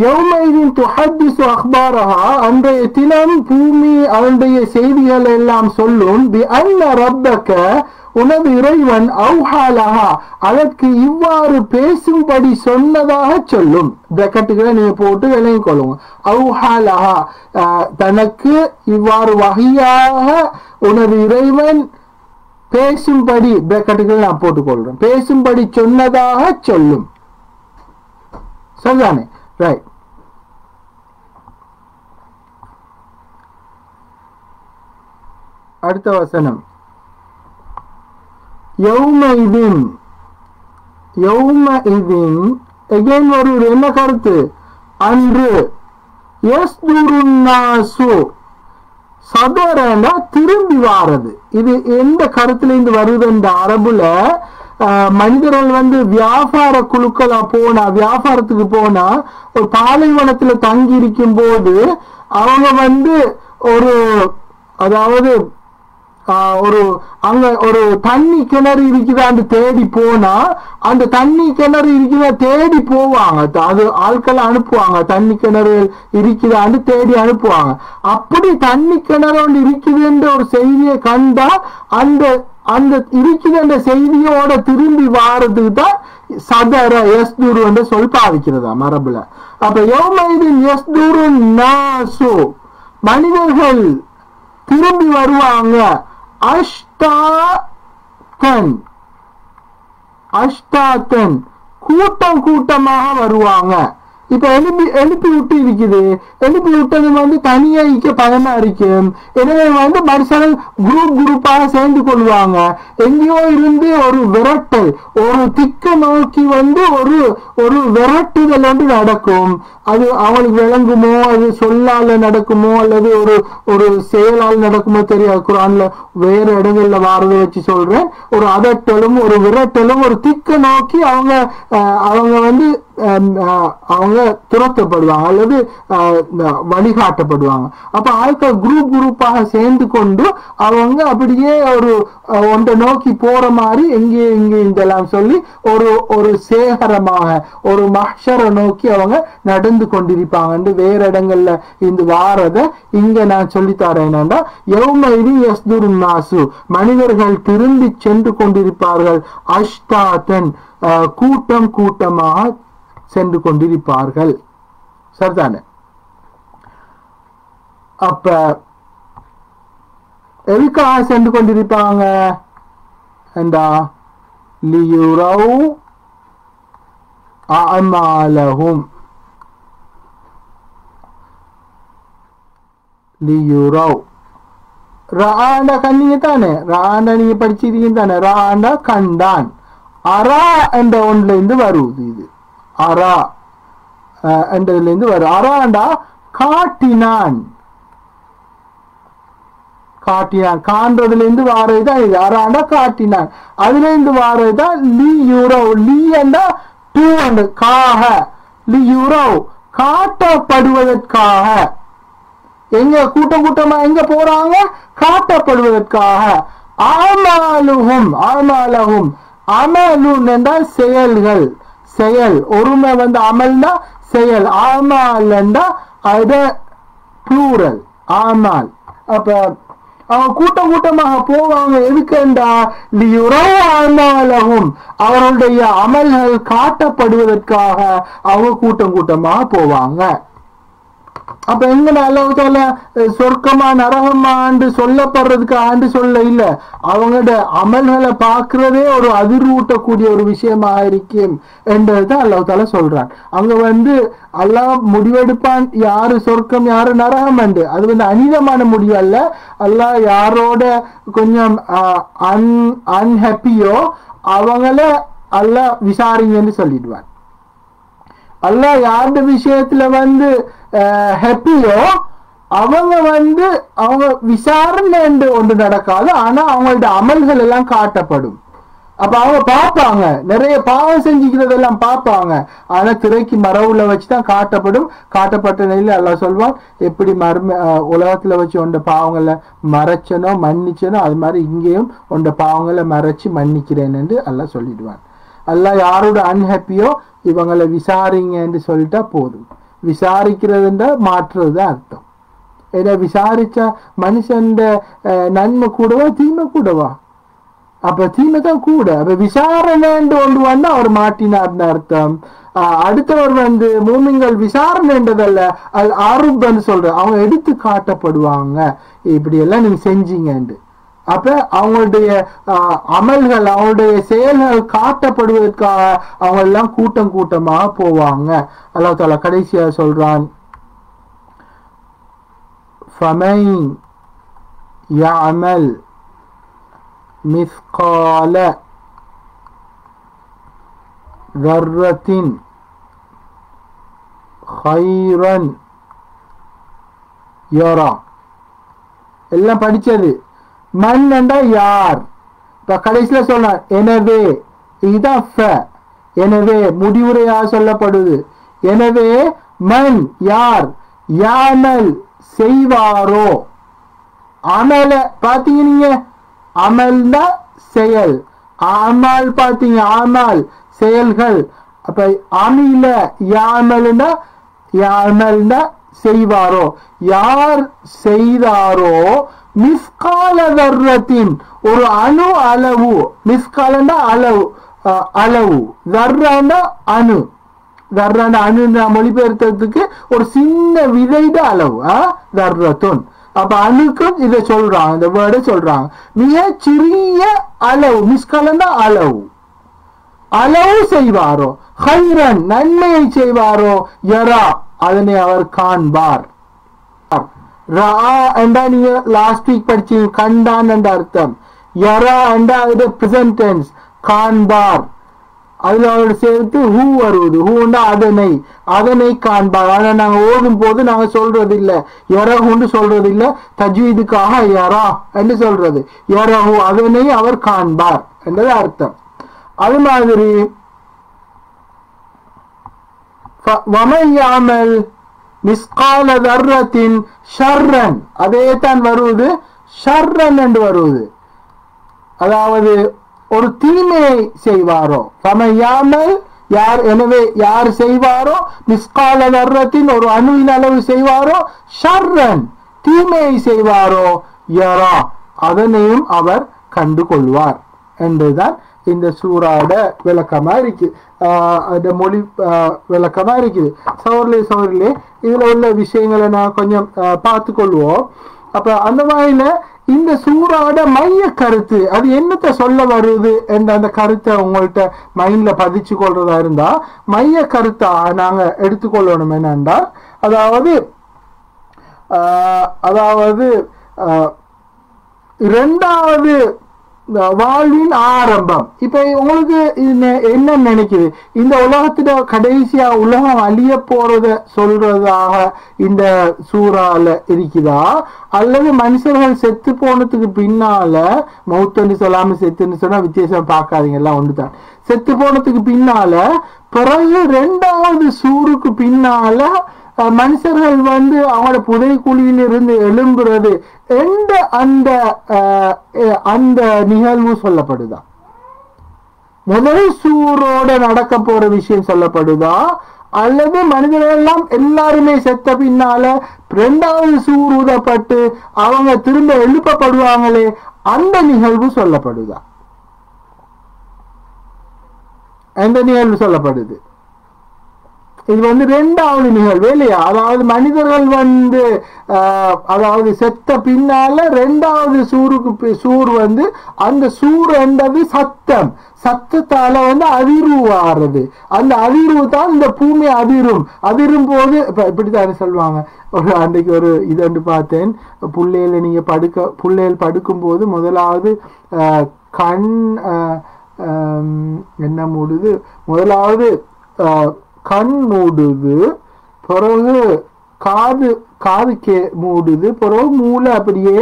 யௌமைதின் துஹத்திசு அக்பாரஹா அன்றைய தினம் பூமி அவனுடைய செய்திகள் எல்லாம் சொல்லும் பி அன்ன ரப்பக்க உனது இறைவன் அவுஹாலஹா அதற்கு இவ்வாறு பேசும்படி சொன்னதாக சொல்லும். பிரக்கெட்டுகளை நீங்க போட்டு விளங்கிக் கொள்ளுங்க. அவுஹாலஹா தனக்கு இவ்வாறு வகையாக உனது இறைவன் பேசும்படி பிரக்கெட்டுகள் நான் போட்டுக்கொள்றேன். பேசும்படி சொன்னதாக சொல்லும். சரிதானே? ரைட் அடுத்த வசனம். யௌமைதின் யௌமைதின் எகைன் ஒரு என்ன கருத்து? அன்று. யஸ்துருன்னாசு. சதரனா திரும்பி வாரது. இது எந்த கருத்துல இருந்து வருது இந்த அரபுல? மனிதர்கள் வந்து வியாபார குழுக்களா போனா வியாபாரத்துக்கு போனா ஒரு பாலைவனத்துல தங்கி இருக்கும் போது அவங்க வந்து ஒரு அதாவது ஒரு அங்க ஒரு தண்ணி கிணறு இருக்குதான்னு தேடி போனா அந்த தண்ணி கிணறு இருக்குதா தேடி போவாங்க. அது ஆட்களை அனுப்புவாங்க. தண்ணி கிணறு இருக்குதான்னு தேடி அனுப்புவாங்க. அப்படி தண்ணி கிணறு ஒன்று இருக்குதுன்ற ஒரு செய்தியை கண்டா அந்த அந்த இருக்குதுன்ற செய்தியோட திரும்பி வாரதுக்கு தான் சதர எஸ்துரு என்று சொல் பாவிக்கிறதா மரபுல. அப்ப யோமைதின் எஸ்துரு நாசு. மனிதர்கள் திரும்பி வருவாங்க. அஷ்டாத்தன் அஷ்டாத்தன் கூட்டம் கூட்டமாக வருவாங்க. இப்போ எழுப்பி எழுப்பி விட்டு இருக்குது எழுப்பி விட்டது வந்து தனியா இருக்க பயமா இருக்கும் எனவே வந்து மனுஷன் குரூப் குரூப்பாக சேர்ந்து கொள்வாங்க. எங்கேயோ இருந்து ஒரு விரட்டல் ஒரு திக்க நோக்கி வந்து ஒரு ஒரு விரட்டுதல் வந்து நடக்கும். அது அவளுக்கு விளங்குமோ அது சொல்லால நடக்குமோ அல்லது ஒரு ஒரு செயலால் நடக்குமோ தெரியாது. குரான்ல வேறு இடங்கள்ல வாரதை வச்சு சொல்றேன். ஒரு அதட்டலும் ஒரு விரட்டலும் ஒரு திக்க நோக்கி அவங்க அவங்க வந்து அவங்க துரத்தப்படுவாங்க அல்லது அஹ், வழிகாட்டப்படுவாங்க. அப்ப ஆட்கள் குரூப் குரூப்பாக சேர்ந்து கொண்டு அவங்க அப்படியே ஒரு ஒன்றை நோக்கி போற மாதிரி எங்கே இங்கே இதெல்லாம் சொல்லி ஒரு ஒரு சேகரமாக ஒரு மஹ்ஷரை நோக்கி அவங்க நடந்து கொண்டிருப்பாங்க. வேற இடங்கள்ல இந்த வாரத இங்க நான் சொல்லித்தரேன் என்னன்னா எவ்வளவு யஸ்துரு நாசு. மனிதர்கள் திரும்பி சென்று கொண்டிருப்பார்கள். அஷ்டாதன் அஹ், கூட்டம் கூட்டமாக சென்று கொண்டிருப்பார்கள். சரிதானே. அப்ப எதுக்காக சென்று கொண்டிருப்பாங்க? என்றா லியுரவு அமாலஹும். லியுரவ். ராண்டா கண்ணீங்க தானே? ராண்டா நீங்க படிச்சிருக்கீங்க தானே? ராண்டா கண்டான். அரா என்ற ஒன்றுல இருந்து வருவது இது. அரா அஹ், என்றதுல இருந்து வரும். அராண்டா காட்டினான். காட்டினான். காண்றதுல இருந்து வாரதுதான் இது. அராண்டா காட்டினான். அதுல இருந்து வாரதுதான் லி யூரோ. லீ என்றா டூ அண்ட் காக. லி யூரோ. காட்டப்படுவதற்காக. எங்க கூட்டம் கூட்டமா எங்க போறாங்க? காட்டப்படுவதற்காக. ஆமாலுகும் ஆமாலகும். அமலுன் என்றால் செயல்கள். செயல். ஒருமை வந்து அமல்னா செயல். ஆமால்ண்டா அத ப்ளூரல் ஆமால். அப்ப அவங்க கூட்டம் கூட்டமாக போவாங்க. எதுக்குண்டா? லியுரவு அமலகும் அவருடைய அமல்கள் காட்டப்படுவதற்காக அவங்க கூட்டம் கூட்டமாக போவாங்க. அப்ப எங்க அல்லாஹால சொர்க்கமா நரகமாண்டு சொல்லப்படுறதுக்கு ஆண்டு சொல்ல இல்ல. அவங்களோட அமல்களை பாக்குறதே ஒரு அதிர்வூட்டக்கூடிய ஒரு விஷயமா இருக்கும் என்றதுதான் அல்லாஹால சொல்றான். அங்க வந்து அல்லாஹ் முடிவெடுப்பான் யாரு சொர்க்கம் யாரு நரகம் என்று. அது வந்து அநீதமான முடிவு அல்ல. அல்லாஹ் யாரோட கொஞ்சம் அன் அன்ஹாப்பியோ அவங்கள அல்லாஹ் விசாரிங்கன்னு சொல்லிடுவான். அல்லாஹ் யாருடைய விஷயத்துல வந்து ஹாப்பியோ அவங்க வந்து அவங்க விசாரணை என்று ஒன்று நடக்காது ஆனா அவங்களோட அமல்கள் எல்லாம் காட்டப்படும். அப்ப அவங்க பார்ப்பாங்க. நிறைய பாவம் செஞ்சுக்கிறதெல்லாம் பார்ப்பாங்க. ஆனா திரைக்கு மரவுல வச்சுதான் காட்டப்படும். காட்டப்பட்ட நிலையில எல்லாம் சொல்வான் எப்படி மர்ம உலகத்துல வச்சு உண்ட பாவங்களை மறைச்சனோ மன்னிச்சனோ அது மாதிரி இங்கேயும் உண்ட பாவங்களை மறைச்சு மன்னிக்கிறேன் என்று எல்லாம் சொல்லிடுவான். எல்லாம் யாரோட அன்ஹாப்பியோ இவங்களை விசாரிங்கன்னு சொல்லிட்டா போதும். விசாரிக்கிறதுன்ற மாற்றுறது தான் அர்த்தம். ஏன்னா விசாரிச்சா மனுஷன் நன்மை கூடவா தீமை கூடவா? அப்ப தீமை தான் கூட. அப்ப விசாரணைன்னு ஒன்று வந்து அவர் மாட்டினார்னு அர்த்தம். அடுத்தவர் வந்து மூமிங்கள் விசாரணைன்றதல்ல அது ஆரூபன்னு சொல்ற அவங்க எடுத்து காட்டப்படுவாங்க. இப்படி எல்லாம் நீங்க செஞ்சீங்கன்னு அப்ப அவங்களுடைய ஆஹ், அமல்கள் அவங்களுடைய செயல்கள் காட்டப்படுவதற்காக அவங்க எல்லாம் கூட்டம் கூட்டமாக போவாங்க அல்லாஹ் தாலா கடைசியா சொல்றான் فمن يعمل مثقال ذرة خيرا يرى எல்லாம் படிச்சது மண் என்றா யார்? இப்போ கடைசியில் சொன்னார் எனவே இதுதான் ஃப. எனவே முடிவுரையா சொல்லப்படுது. எனவே மண் யார்? யாமல் செய்வாரோ? அமல பார்த்தீங்க நீங்க? அமல்னா செயல். அமல் பார்த்தீங்க அமல் செயல்கள். அப்ப அமில யாமல்னா யாமல்னா செய்வாரோ? யார் செய்தாரோ மிஸ்கால தர்ரத்தின் ஒரு அணு அளவு. மிஸ்காலண்டா அளவு அஹ், அளவு. தர்ரான்னா அணு. தர்ரான அணுன்ற மொழிபெயர்த்ததுக்கு ஒரு சின்ன விதைட அளவு ஆ? தர்ரத்துன். அப்ப அணுக்கும் இதை சொல்றாங்க இந்த வேர்டை சொல்றாங்க. மிக சிறிய அளவு மிஸ்கலன்னா அளவு. அளவு செய்வாரோ? ஹைரன் நன்மையை செய்வாரோ? யரா அதனை அவர் காண்பார். ரா என்றா நீங்க லாஸ்ட் வீக் படிச்சீங்க கண்டான் என்ற அர்த்தம் யரா என்றா அது பிரசன்ட் டென்ஸ் காண்பார் அதுல அவரோட சேர்த்து ஹூ வருவது ஹூண்டா அதனை அதனை காண்பார் ஆனா நாங்க ஓடும் போது நாங்க சொல்றது இல்ல எரஹுன்னு சொல்றது இல்ல தஜ்வீதுக்காக யரா என்று சொல்றது எரஹு அதனை அவர் காண்பார் என்றது அர்த்தம் அது மாதிரி வமையாமல் மிஸ்கால தர்ரத்தின் ஷர்ரன். அதே தான் வருவது ஷர்ரன் என்று வருவது. அதாவது ஒரு தீமையை செய்வாரோ? சமையாமல் யார் எனவே யார் செய்வாரோ? மிஸ்கால தர்ரத்தின் ஒரு அணுவின் அளவு செய்வாரோ? ஷர்ரன். தீமையை செய்வாரோ? யரா. அதனையும் அவர் கண்டு கொள்வார் என்றுதான் இந்த சூறாட விளக்கமா இருக்கு. ஆஹ் அந்த மொழி ஆஹ் விளக்கமா இருக்குது சோர்லே சௌர்லே. இதுல உள்ள விஷயங்களை நான் கொஞ்சம் பார்த்து கொள்வோம் அப்ப அந்த வகையில இந்த சூறாட மைய கருத்து அது என்னத்த சொல்ல வருது என்ற அந்த கருத்தை உங்கள்கிட்ட மைண்ட்ல பதிச்சு கொள்றதா இருந்தா மைய கருத்தா நாங்க எடுத்துக்கொள்ளணும் என்னண்டா அதாவது ஆஹ் அதாவது ஆஹ் இரண்டாவது வாழ்வின் ஆரம்பம். இப்ப உங்களுக்கு என்ன நினைக்குது? இந்த உலகத்துல கடைசியா உலகம் அழிய போறத சொல்றதாக இந்த சூறால இருக்குதா? அல்லது மனுஷர்கள் செத்து போனதுக்கு பின்னால மௌத்தன்னு சொல்லாம செத்துன்னு சொன்னா வித்தியாசம் பார்க்காதீங்க எல்லாம் ஒண்ணுதான். செத்து போனதுக்கு பின்னால பிறகு ரெண்டாவது சூருக்கு பின்னால மனுஷர்கள் வந்து அவங்களோட புதைக்குழியில் இருந்து எழும்புறது எந்த அந்த அந்த நிகழ்வு சொல்லப்படுதா? முதல் சூரோட நடக்க போற விஷயம் சொல்லப்படுதா? அல்லது மனிதர்கள் எல்லாம் எல்லாருமே செத்த பின்னால ரெண்டாவது சூர் ஊதப்பட்டு அவங்க திரும்ப எழுப்பப்படுவாங்களே அந்த நிகழ்வு சொல்லப்படுதா? அந்த நிகழ்வு சொல்லப்படுது? இது வந்து ரெண்டாவது நிகழ்வு இல்லையா? அதாவது மனிதர்கள் வந்து அதாவது செத்த பின்னால ரெண்டாவது சூருக்கு சூர் வந்து அந்த சூர் என்றது சத்தம். சத்தத்தால வந்து அதிர்வு ஆறுது அந்த அதிர்வு தான் இந்த பூமி அதிரும். அதிரும் போது இப்ப இப்படித்தான் சொல்லுவாங்க. ஒரு அன்றைக்கு ஒரு இது வந்து பார்த்தேன். புள்ளையில நீங்க படுக்க புள்ளையில் படுக்கும்போது முதலாவது கண் என்ன மூடுது? முதலாவது கண் மூடுது பிறகு காது காது கே மூடுது பிறகு மூளை அப்படியே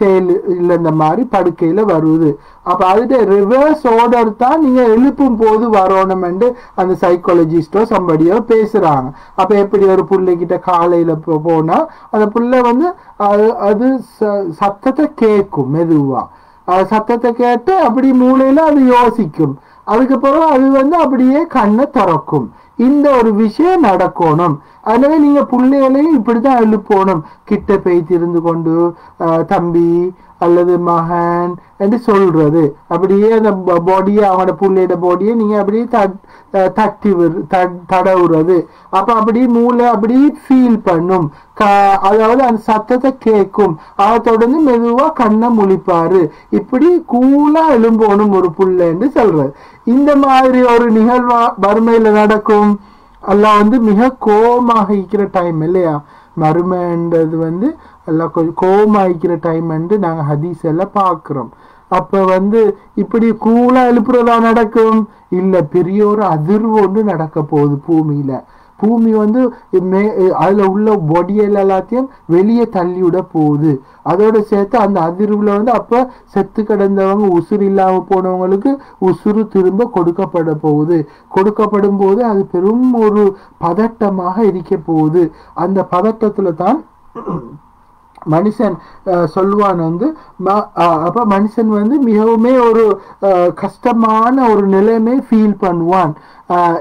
செயல் இல்லை இந்த மாதிரி படுக்கையில் வருது. அப்போ அதுட்டு ரிவர்ஸ் ஆர்டர் தான் நீங்கள் எழுப்பும் போது வரணும்னு அந்த சைக்காலஜிஸ்டோ சம்படியோ பேசுகிறாங்க அப்போ எப்படி ஒரு பிள்ளைகிட்ட காலையில் போ- போனால் அந்த புள்ளை வந்து அது அது ச- சத்தத்தை கேட்கும் மெதுவாக அது சத்தத்தை கேட்டு அப்படி மூளையில் அது யோசிக்கும். அதுக்கப்புறம் அது வந்து அப்படியே கண்ணை திறக்கும். இந்த ஒரு விஷயம் நடக்கணும். அதனால நீங்க பிள்ளைகளையும் இப்படிதான் எழுப்பணும். கிட்ட பேய்த்து இருந்து கொண்டு தம்பி அல்லது மகன் என்று சொல்றது. அப்படியே அந்த பாடியை அவனோட புள்ளையோட பாடியை நீங்க அப்படியே தட்- தட்டி விடு- தட்- தடவுறது. அப்ப அப்படி மூளை அப்படி ஃபீல் பண்ணும். க- அதாவது அந்த சத்தத்தை கேட்கும் அதை தொடர்ந்து மெதுவா கண்ணை முழிப்பாரு. இப்படி கூலா எழும்போணும் ஒரு புள்ளைன்னு சொல்றது. இந்த மாதிரி ஒரு நிகழ்வா வறுமையில் நடக்கும். எல்லாம் வந்து மிக கோபமாக இருக்கிற டைம் இல்லையா? மறுமைன்றது வந்து எல்லாம் கொஞ்சம் கோபமாகிக்கிற டைம் வந்து நாங்கள் ஹதீஸ் எல்லாம் பார்க்குறோம். அப்போ வந்து இப்படி கூலாக எழுப்புறதா நடக்கும்? இல்லை பெரிய ஒரு அதிர்வு ஒன்று நடக்க போகுது பூமியில். பூமி வந்து மே அதில் உள்ள ஒடியல் எல்லாத்தையும் வெளியே தள்ளி விட போகுது. அதோட சேர்த்து அந்த அதிர்வில் வந்து அப்போ செத்து கிடந்தவங்க உசுறு இல்லாமல் போனவங்களுக்கு உசுறு திரும்ப கொடுக்கப்பட போகுது. கொடுக்கப்படும் போது அது பெரும் ஒரு பதட்டமாக இருக்க போகுது. அந்த பதட்டத்துல தான் மனுஷன் அஹ், சொல்லுவான் வந்து ம- மனுஷன் வந்து மிகவுமே ஒரு அஹ், கஷ்டமான ஒரு நிலைமை ஃபீல் பண்ணுவான்.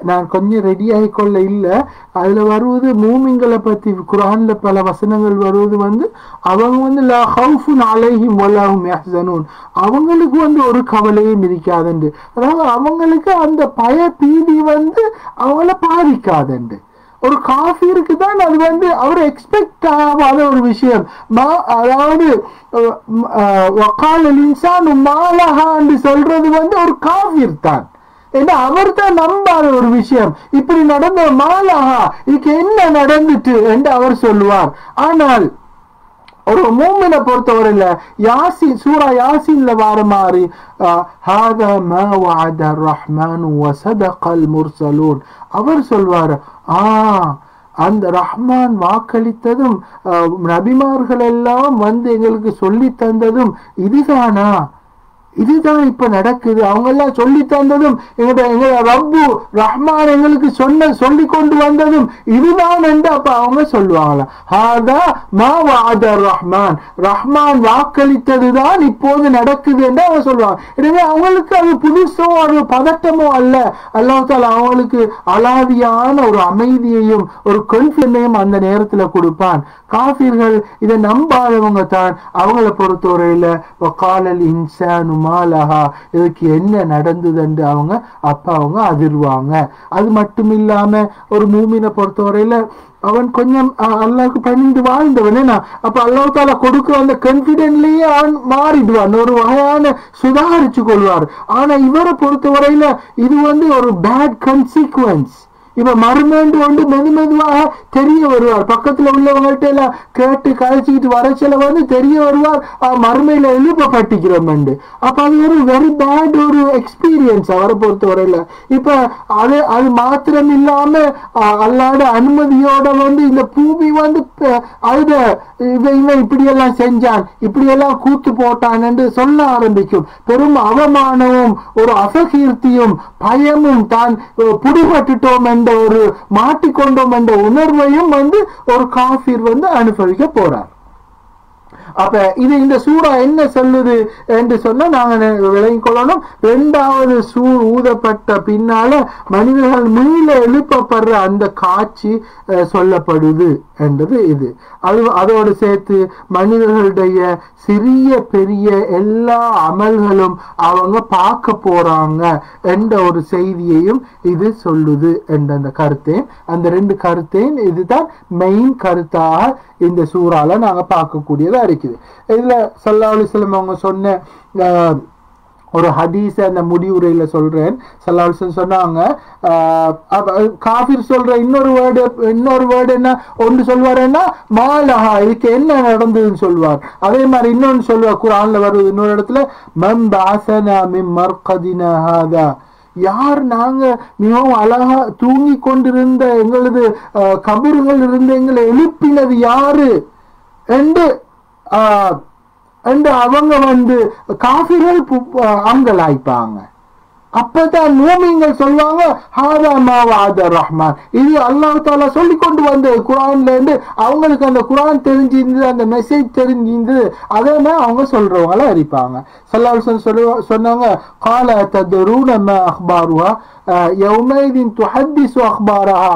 நான் கொஞ்சம் ரெடி ஆகிக்கொள்ள இல்லை. அதில் வருவது மூமிங்களை பற்றி குரானில் பல வசனங்கள் வருவது வந்து அவங்க வந்து லா ஹவுஃபு நாளையும் ஒல்லாகும் அவங்களுக்கு வந்து ஒரு கவலையும் இருக்காதுண்டு. அதாவது அவங்களுக்கு அந்த பய பீதி வந்து அவங்கள பாதிக்காதுண்டு. ஒரு காஃபிருக்கு தான் அது வந்து அவர் எக்ஸ்பெக்ட் ஆகாத ஒரு விஷயம். அதாவது அஹ், வக்கால் இன்சான் மாலஹான்னு சொல்றது வந்து ஒரு காஃபிர் தான். என்ன அவர் தான் நம்பாத ஒரு விஷயம். இப்படி நடந்த மாலாகா இதுக்கு என்ன நடந்துட்டு என்று அவர் சொல்லுவார். ஆனால் ஒரு மூமினை பொறுத்தவரையில யாசின் சூரா யாசின்ல வர மாதிரி அஹ், ஹாதா மா வஅத ரஹ்மான் வசதகல் முர்சலூன். அவர் சொல்வார் ஆ அந்த ரஹ்மான் வாக்களித்ததும் அஹ், நபிமார்கள் எல்லாம் வந்து எங்களுக்கு சொல்லி தந்ததும் இதுதானா? இதுதான் இப்ப நடக்குது. அவங்க எல்லாம் சொல்லி தந்ததும் எங்கட எங்க ரப்பு ரஹ்மான் எங்களுக்கு சொன்ன சொல்லி கொண்டு வந்ததும் இதுதான் என்று அப்ப அவங்க சொல்லுவாங்களாம் ஹாதா மா ரஹ்மான். ரஹ்மான் வாக்களித்ததுதான் இப்போது நடக்குது என்று அவங்க சொல்லுவாங்க. எனவே அவங்களுக்கு அது புதுசோ அது பதட்டமோ அல்ல. அல்லாத்தால் அவங்களுக்கு அலாதியான ஒரு அமைதியையும் ஒரு கொன்ஃபிடனையும் அந்த நேரத்துல கொடுப்பான். காஃபிர்கள் இதை நம்பாதவங்க தான். அவங்கள பொறுத்தவரையில காலல் இன்சானு மாலஹா இதுக்கு என்ன நடந்ததுன்னு அவங்க அப்ப அவங்க அதிர்வாங்க. அது மட்டும் இல்லாம ஒரு மூமினை பொறுத்தவரையில அவன் கொஞ்சம் அஹ், பணிந்து வாழ்ந்தவனே நான் அப்போ அல்லாஹ் தாலா கொடுக்குற அந்த கன்ஃபிடென்ட்லேயே அவன் மாறிடுவான். ஒரு வகையான சுதாரிச்சு கொள்வார். ஆனா இவரை பொறுத்தவரையில இது வந்து ஒரு பேட் கன்சிக்வன்ஸ் இப்ப மருமேண்டு வந்து மெது மெதுவாக தெரிய வருவார் பக்கத்துல உள்ளவங்கள்ட்ட எல்லாம் கேட்டு கழிச்சுக்கிட்டு வரச்சல வந்து தெரிய வருவார் ஆ, மறுமையில எழுப்பப்பட்டிக்கிறோம் அப்ப அது ஒரு வெரி பேட் ஒரு எக்ஸ்பீரியன்ஸ் அவரை பொறுத்தவரையில. இப்ப அது அது மாத்திரம் இல்லாம அல்லாட அனுமதியோட வந்து இந்த பூமி வந்து அழுத இவன் இவன் இப்படியெல்லாம் செஞ்சான் இப்படியெல்லாம் கூத்து போட்டான் என்று சொல்ல ஆரம்பிக்கும். பெரும் அவமானமும் ஒரு அசகீர்த்தியும் பயமும் தான் அஹ், பிடிபட்டுட்டோம் ஒரு மாட்டிக்கொண்டோம் என்ற உணர்வையும் வந்து ஒரு காஃபிர் வந்து அனுபவிக்க போறார். அப்ப இது இந்த சூடா என்ன சொல்லுது என்று சொன்னா நாங்க நெ- விளங்கிக் கொள்ளணும். இரண்டாவது சூடு ஊதப்பட்ட பின்னால மனிதர்கள் மீள எழுப்பப்படுற அந்த காட்சி அஹ், சொல்லப்படுது என்றது இது. அது அதோடு சேர்த்து மனிதர்களுடைய சிறிய பெரிய எல்லா அமல்களும் அவங்க பார்க்க போறாங்க என்ற ஒரு செய்தியையும் இது சொல்லுது என்ற அந்த கருத்தையும் அந்த ரெண்டு கருத்தையும் இதுதான் மெயின் கருத்தாக இந்த சூறால நாங்க பார்க்கக்கூடியதா இருக்குது இதில் சல்லா அலிஸ்லம் அவங்க சொன்ன ஒரு ஹதீஸை அந்த முடிவுரையில் சொல்கிறேன் சல்லாஹ் சொன்னாங்க காஃபிர் சொல்கிற இன்னொரு வேர்டு இன்னொரு வேர்டு என்ன? ஒன்று சொல்வாருன்னா மாலஹா இதுக்கு என்ன நடந்ததுன்னு சொல்வார். அதே மாதிரி இன்னொன்று சொல்லுவார் குரானில் வருது இன்னொரு இடத்துல மம் பாசனா மிம் மர்கதினா ஹாதா. யார் நாங்கள் மிகவும் அழகா தூங்கி கொண்டிருந்த எங்களது அஹ், கபறுகள் இருந்து எங்களை எழுப்பினது யாரு? என்று அண்டு அவங்க வந்து காஃபிகள் பு- ஆயிப்பாங்க அப்பதான் மூமிங்கள் சொல்லுவாங்க ஹாதா மா வாத ரஹ்மான். இது அல்லாஹ் தாலா சொல்லி கொண்டு வந்தது குரான்ல இருந்து அவங்களுக்கு அந்த குரான் தெரிஞ்சிருந்தது அந்த மெசேஜ் தெரிஞ்சிருந்தது. அதே மாதிரி அவங்க சொல்றவங்கள அறிப்பாங்க சல்லாஹ் சொல்லுவா சொன்னாங்க கால ததுரூன ம அஹ்பாருஹா? யௌமைதின் துஹத்திசு அஹ்பாரஹா.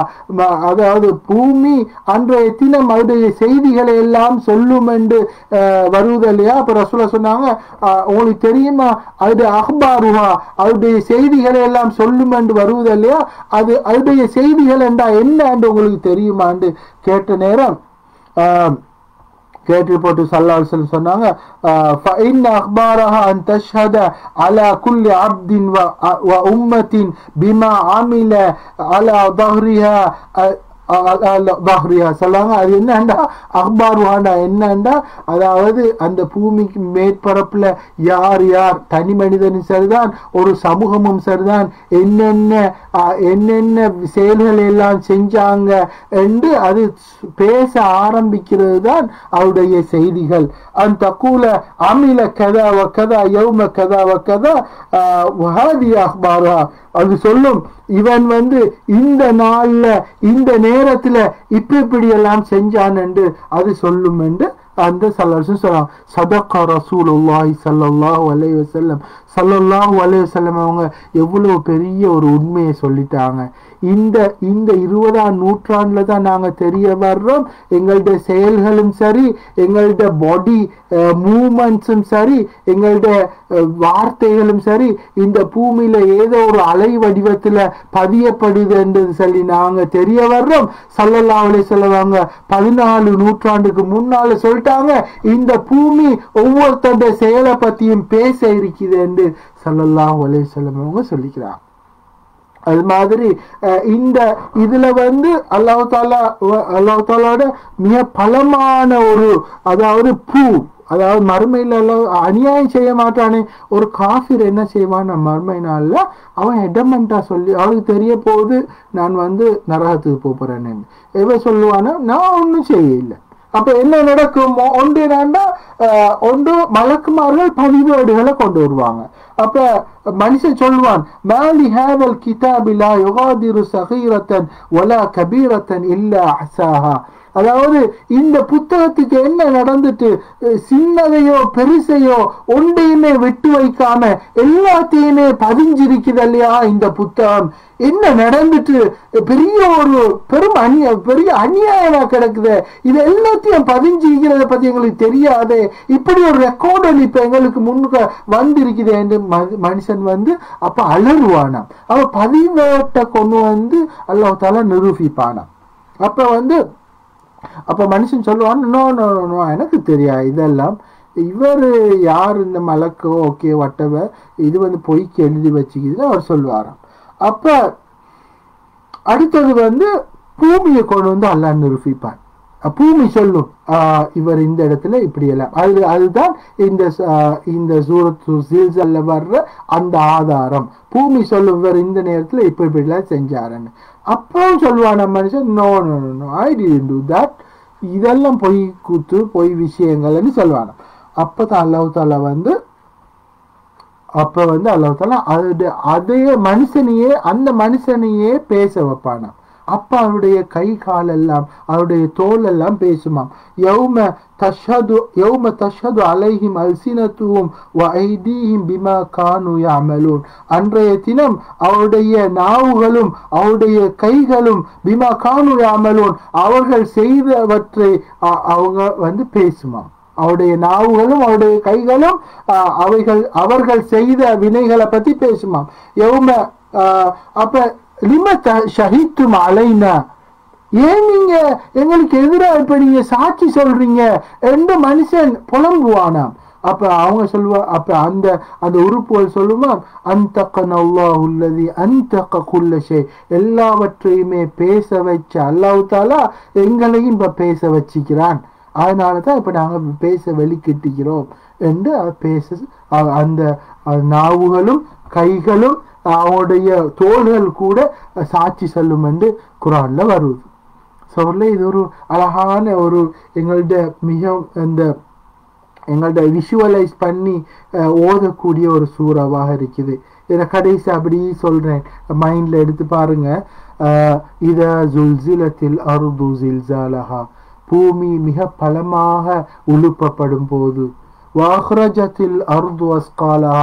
அதாவது பூமி அன்றைய தினம் அவருடைய செய்திகளை எல்லாம் சொல்லும் என்று அஹ், வருவது இல்லையா? அப்ப ரசூலா சொன்னாங்க அஹ், உங்களுக்கு தெரியுமா? அது அஹ்பாருவா அவருடைய செய்திகளை எல்லாம் சொல்லும் என்று வருவது இல்லையா அது அவருடைய செய்திகள் என்றா என்ன என்று உங்களுக்கு தெரியுமான்னு கேட்ட நேரம் ஆஹ், கேட்டு போட்டு சல்லாஹ் சொன்னாங்க ஆஹ், فإن أخبارها أن تشهد على كل عبد و- وأمة بما عمل على ظهرها آه، பஹ்ரியா சொல்லாங்க அது என்னண்டா? அக்பாருஹாண்டா என்னண்டா? அதாவது அந்த பூமிக்கு மேற்பரப்பில் யார் யார்? தனி மனிதனும் சரிதான் ஒரு சமூகமும் சரிதான். என்னென்ன என்னென்ன செயல்கள் எல்லாம் செஞ்சாங்க என்று அது பேச ஆரம்பிக்கிறது தான் அவருடைய செய்திகள். அந்த தக்கூல அமில கதா வக்கதா யௌம கதா வக்கதா கதா வஹாதி அக்பாரா அது சொல்லும் இவன் வந்து இந்த நாளில் இந்த நேரத்தில் இப்படி இப்படி எல்லாம் செஞ்சான் என்று அது சொல்லும் என்று அந்த சல்லாஹ் சொல்லலாம் சதக்கா ரசூலுல்லாஹி சல்லாஹூ அலைய வசல்லம் சல்லாஹூ அலைய வசல்லம் அவங்க எவ்வளோ பெரிய ஒரு உண்மையை சொல்லிட்டாங்க. இந்த இந்த இருபதாம் நூற்றாண்டில் தான் நாங்கள் தெரிய வர்றோம். எங்கள்ட செயல்களும் சரி எங்கள்ட பாடி மூமெண்ட்ஸும் சரி எங்களுடைய வார்த்தைகளும் சரி இந்த பூமியில ஏதோ ஒரு அலை வடிவத்தில் பதியப்படுது என்று சொல்லி நாங்கள் தெரிய வர்றோம். சல்லல்லாஹு சொல்லுவாங்க பதினாலு நூற்றாண்டுக்கு முன்னால் சொல்லிட்டாங்க இந்த பூமி ஒவ்வொருத்தருடைய செயலை பற்றியும் பேச இருக்குது என்று சல்லல்லாஹ் ஒலே வஸல்லம் சொல்லிக்கிறாங்க. அது மாதிரி இந்த இதுல வந்து அல்லாஹ் தாலா அல்லாஹ் தாலாவோட மிக பலமான ஒரு அதாவது பூ அதாவது மறுமையில எல்லாம் அநியாயம் செய்ய மாட்டானே ஒரு காஃபிர் என்ன செய்வான்? மறுமை நாளில் அவன் எடமெண்டா சொல்லி அவனுக்கு தெரிய போகுது நான் வந்து நரகத்துக்கு போப் போறேன்னு. எவன் சொல்லுவானா நான் ஒன்றும் செய்யலை. அப்ப என்ன நடக்கும்? ஒன்று என்னன்னா அஹ், ஒன்று மலக்குமார்கள் பதிவேடுகளை கொண்டு வருவாங்க. அப்ப மனுஷன் சொல்லுவான் மாலி ஹேவல் கிதாபிலா யுகாதிரு சகீரத்தன் ஒலா கபீரத்தன் இல்ல அசாஹா. அதாவது இந்த புத்தகத்துக்கு என்ன நடந்துட்டு சின்னதையோ பெருசையோ ஒன்றையுமே விட்டு வைக்காம எல்லாத்தையுமே பதிஞ்சிருக்குது இல்லையா இந்த புத்தகம்? என்ன நடந்துட்டு பெரிய ஒரு பெரும் அநிய பெரிய அநியாயமா கிடக்குது? இது எல்லாத்தையும் பதிஞ்சிருக்கிறத பத்தி எங்களுக்கு தெரியாதே? இப்படி ஒரு ரெக்கார்டு இப்ப எங்களுக்கு முன்னுக்கு வந்திருக்குது என்று மனுஷன் வந்து அப்ப அலறுவானாம். அவ பதிவேட்டை கொண்டு வந்து அல்லாஹ் தலை நிரூபிப்பானாம். அப்ப வந்து அப்ப மனுஷன் சொல்லுவான் நோ நோ நோ எனக்கு தெரியாது இதெல்லாம் இவர் யார் இந்த மலக்கோ ஓகே வட்டவ இது வந்து பொய்க்கு எழுதி வச்சுக்கிதுன்னு அவர் சொல்லுவாராம். அப்ப அடுத்தது வந்து பூமியை கொண்டு வந்து அல்லா நிரூபிப்பான் பூமி சொல்லும் ஆஹ் இவர் இந்த இடத்துல இப்படி எல்லாம் அது அதுதான் இந்த ஆஹ் இந்த சூரத்து சீல்சல்ல வர்ற அந்த ஆதாரம். பூமி சொல்லும் இவர் இந்த நேரத்துல இப்படி இப்படிலாம் செஞ்சாருன்னு. அப்புறம் சொல்லுவான மனுஷன் no no no I do that இதெல்லாம் பொய் கூத்து பொய் விஷயங்கள்னு சொல்லுவாங்க அப்பதான் அல்லாஹ் தாலா வந்து அப்ப வந்து அல்லாஹ் அது அதே மனுஷனையே அந்த மனுஷனையே பேச வைப்பானான் அப்ப அவருடைய கை காலெல்லாம் அவருடைய தோல் எல்லாம் பேசுமாம். யௌம தஷது யௌம தஷது அலைஹிம் அல்சினத்துவும் வைதீஹிம் பிமா கானு அமலூன் அன்றைய தினம் அவருடைய நாவுகளும் அவருடைய கைகளும் பிமா கானு அமலூன் அவர்கள் செய்தவற்றை அவங்க வந்து பேசுமாம். அவருடைய நாவுகளும் அவருடைய கைகளும் அவைகள் அவர்கள் செய்த வினைகளை பத்தி பேசுமாம். எவ்வளோ ஆஹ், அப்ப லிம ஷஹித்தும் அலைனா? ஏன் நீங்க எங்களுக்கு எதிராக இப்ப நீங்க சாட்சி சொல்றீங்க? ரெண்டு மனுஷன் புலம்புவானாம். அப்ப அவங்க சொல்லுவா அப்ப அந்த அந்த உறுப்புகள் சொல்லுமா? அந்த உள்ளது அந்த குல்ல எல்லாவற்றையுமே பேச வச்ச அல்லாஹ் தாலா எங்களையும் இப்ப பேச வச்சுக்கிறான். அதனால தான் இப்ப நாங்க பேச வெளிக்கிட்டுக்கிறோம் என்று பேச அந்த நாவுகளும் கைகளும் அவனுடைய தோள்கள் கூட சாட்சி செல்லும் என்று குரான்ல வருது. சொல்ல இது ஒரு அழகான ஒரு எங்கள்ட மிக இந்த எங்கள்ட விஷுவலைஸ் பண்ணி ஓதக்கூடிய ஒரு சூறாவாக இருக்குது. இதை கடைசி அப்படி சொல்றேன். மைண்ட்ல எடுத்து பாருங்க. அஹ், இத ஜுல்சிலத்தில் அருது ஜில்சாலஹா. பூமி மிக பலமாக உழுப்பப்படும் போது வாஹ்ரஜத்தில் அர்து அஸ்காலா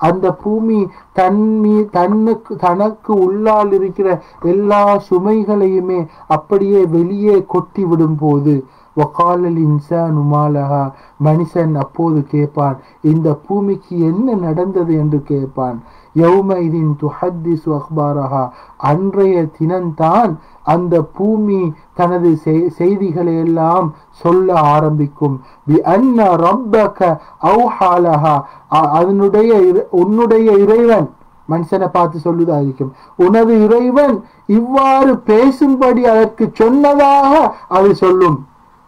அந்த பூமி தன்மீ தன்னுக்கு தனக்கு உள்ளால் இருக்கிற எல்லா சுமைகளையுமே அப்படியே வெளியே கொட்டி விடும் போது வகாலல் இன்சான் உமாலஹா மனுஷன் அப்போது கேட்பான் இந்த பூமிக்கு என்ன நடந்தது என்று கேட்பான். யௌமைதின் துஹத்திசு அக்பாரஹா அன்றைய தினம்தான் அந்த பூமி தனது செய்திகளை எல்லாம் சொல்ல ஆரம்பிக்கும். பி அன்ன ரப்பக அவுஹாலஹா அ- அதனுடைய உன்னுடைய இறைவன் மனுஷனை பார்த்து சொல்லுதா இருக்கும் உனது இறைவன் இவ்வாறு பேசும்படி அதற்கு சொன்னதாக அது சொல்லும்.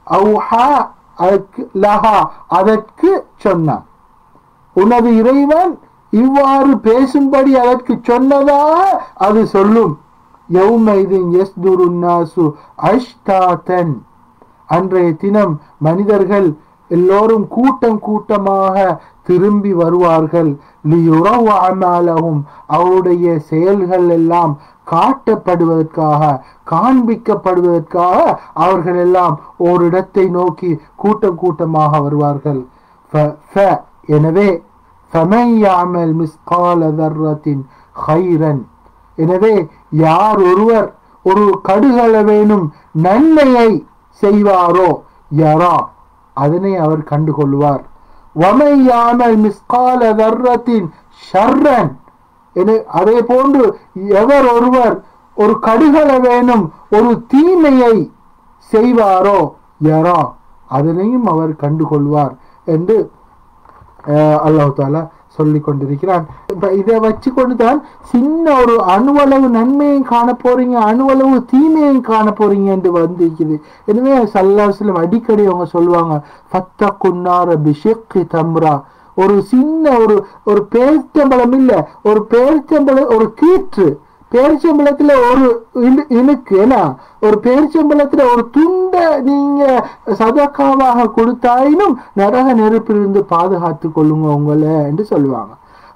அவுஹா அதற்கு லஹா அதற்கு சொன்னான். உனது இறைவன் இவ்வாறு பேசும்படி அதற்கு சொன்னதாக அது சொல்லும். யௌமைதின் எஸ் நாசு அஷ்டாதன். அன்றைய தினம் மனிதர்கள் எல்லோரும் கூட்டம் கூட்டமாக திரும்பி வருவார்கள். லியுரவு அமாலஹும் அவருடைய செயல்கள் எல்லாம் காட்டப்படுவதற்காக காண்பிக்கப்படுவதற்காக அவர்கள் எல்லாம் ஓரிடத்தை நோக்கி கூட்டம் கூட்டமாக வருவார்கள். எனவே ஃபமையாமல் மிஸ்கால ஹைரன். எனவே யார் ஒருவர் ஒரு கடுகளவேனும் நன்மையை செய்வாரோ யாரா அதனை அவர் கண்டுகொள்வார். வமையாமல் மிஸ்கால தர்வத்தின் ஷர்ரன். அதே போன்று எவர் ஒருவர் ஒரு கடுகளவேனும் ஒரு தீமையை செய்வாரோ யாரோ அதனையும் அவர் கண்டுகொள்வார் என்று அஹ் தாலா சொல்லி கொண்டிருக்கிறான். இதை வச்சு கொண்டுதான் சின்ன ஒரு அணுவளவு நன்மையும் காண போறீங்க அணுவளவு தீமையும் காண போறீங்க என்று வந்திருக்குது. எனவே சல்லாஸ்லம் அடிக்கடி அவங்க சொல்லுவாங்க ஃபத்த குன்னார பிஷிக்கு தம்ரா. ஒரு சின்ன ஒரு ஒரு பேரிச்சம்பழம் இல்லை ஒரு பேரிச்சம்பழம் ஒரு கீற்று. பேரிச்சம்பழத்துல ஒரு இனு- இனுக்கு ஏன்னா ஒரு பேரிச்சம்பழத்துல ஒரு துண்டை நீங்கள் சதக்காவாக கொடுத்தாயினும் நரக நெருப்பிலிருந்து பாதுகாத்து கொள்ளுங்க உங்களை என்று சொல்லுவாங்க.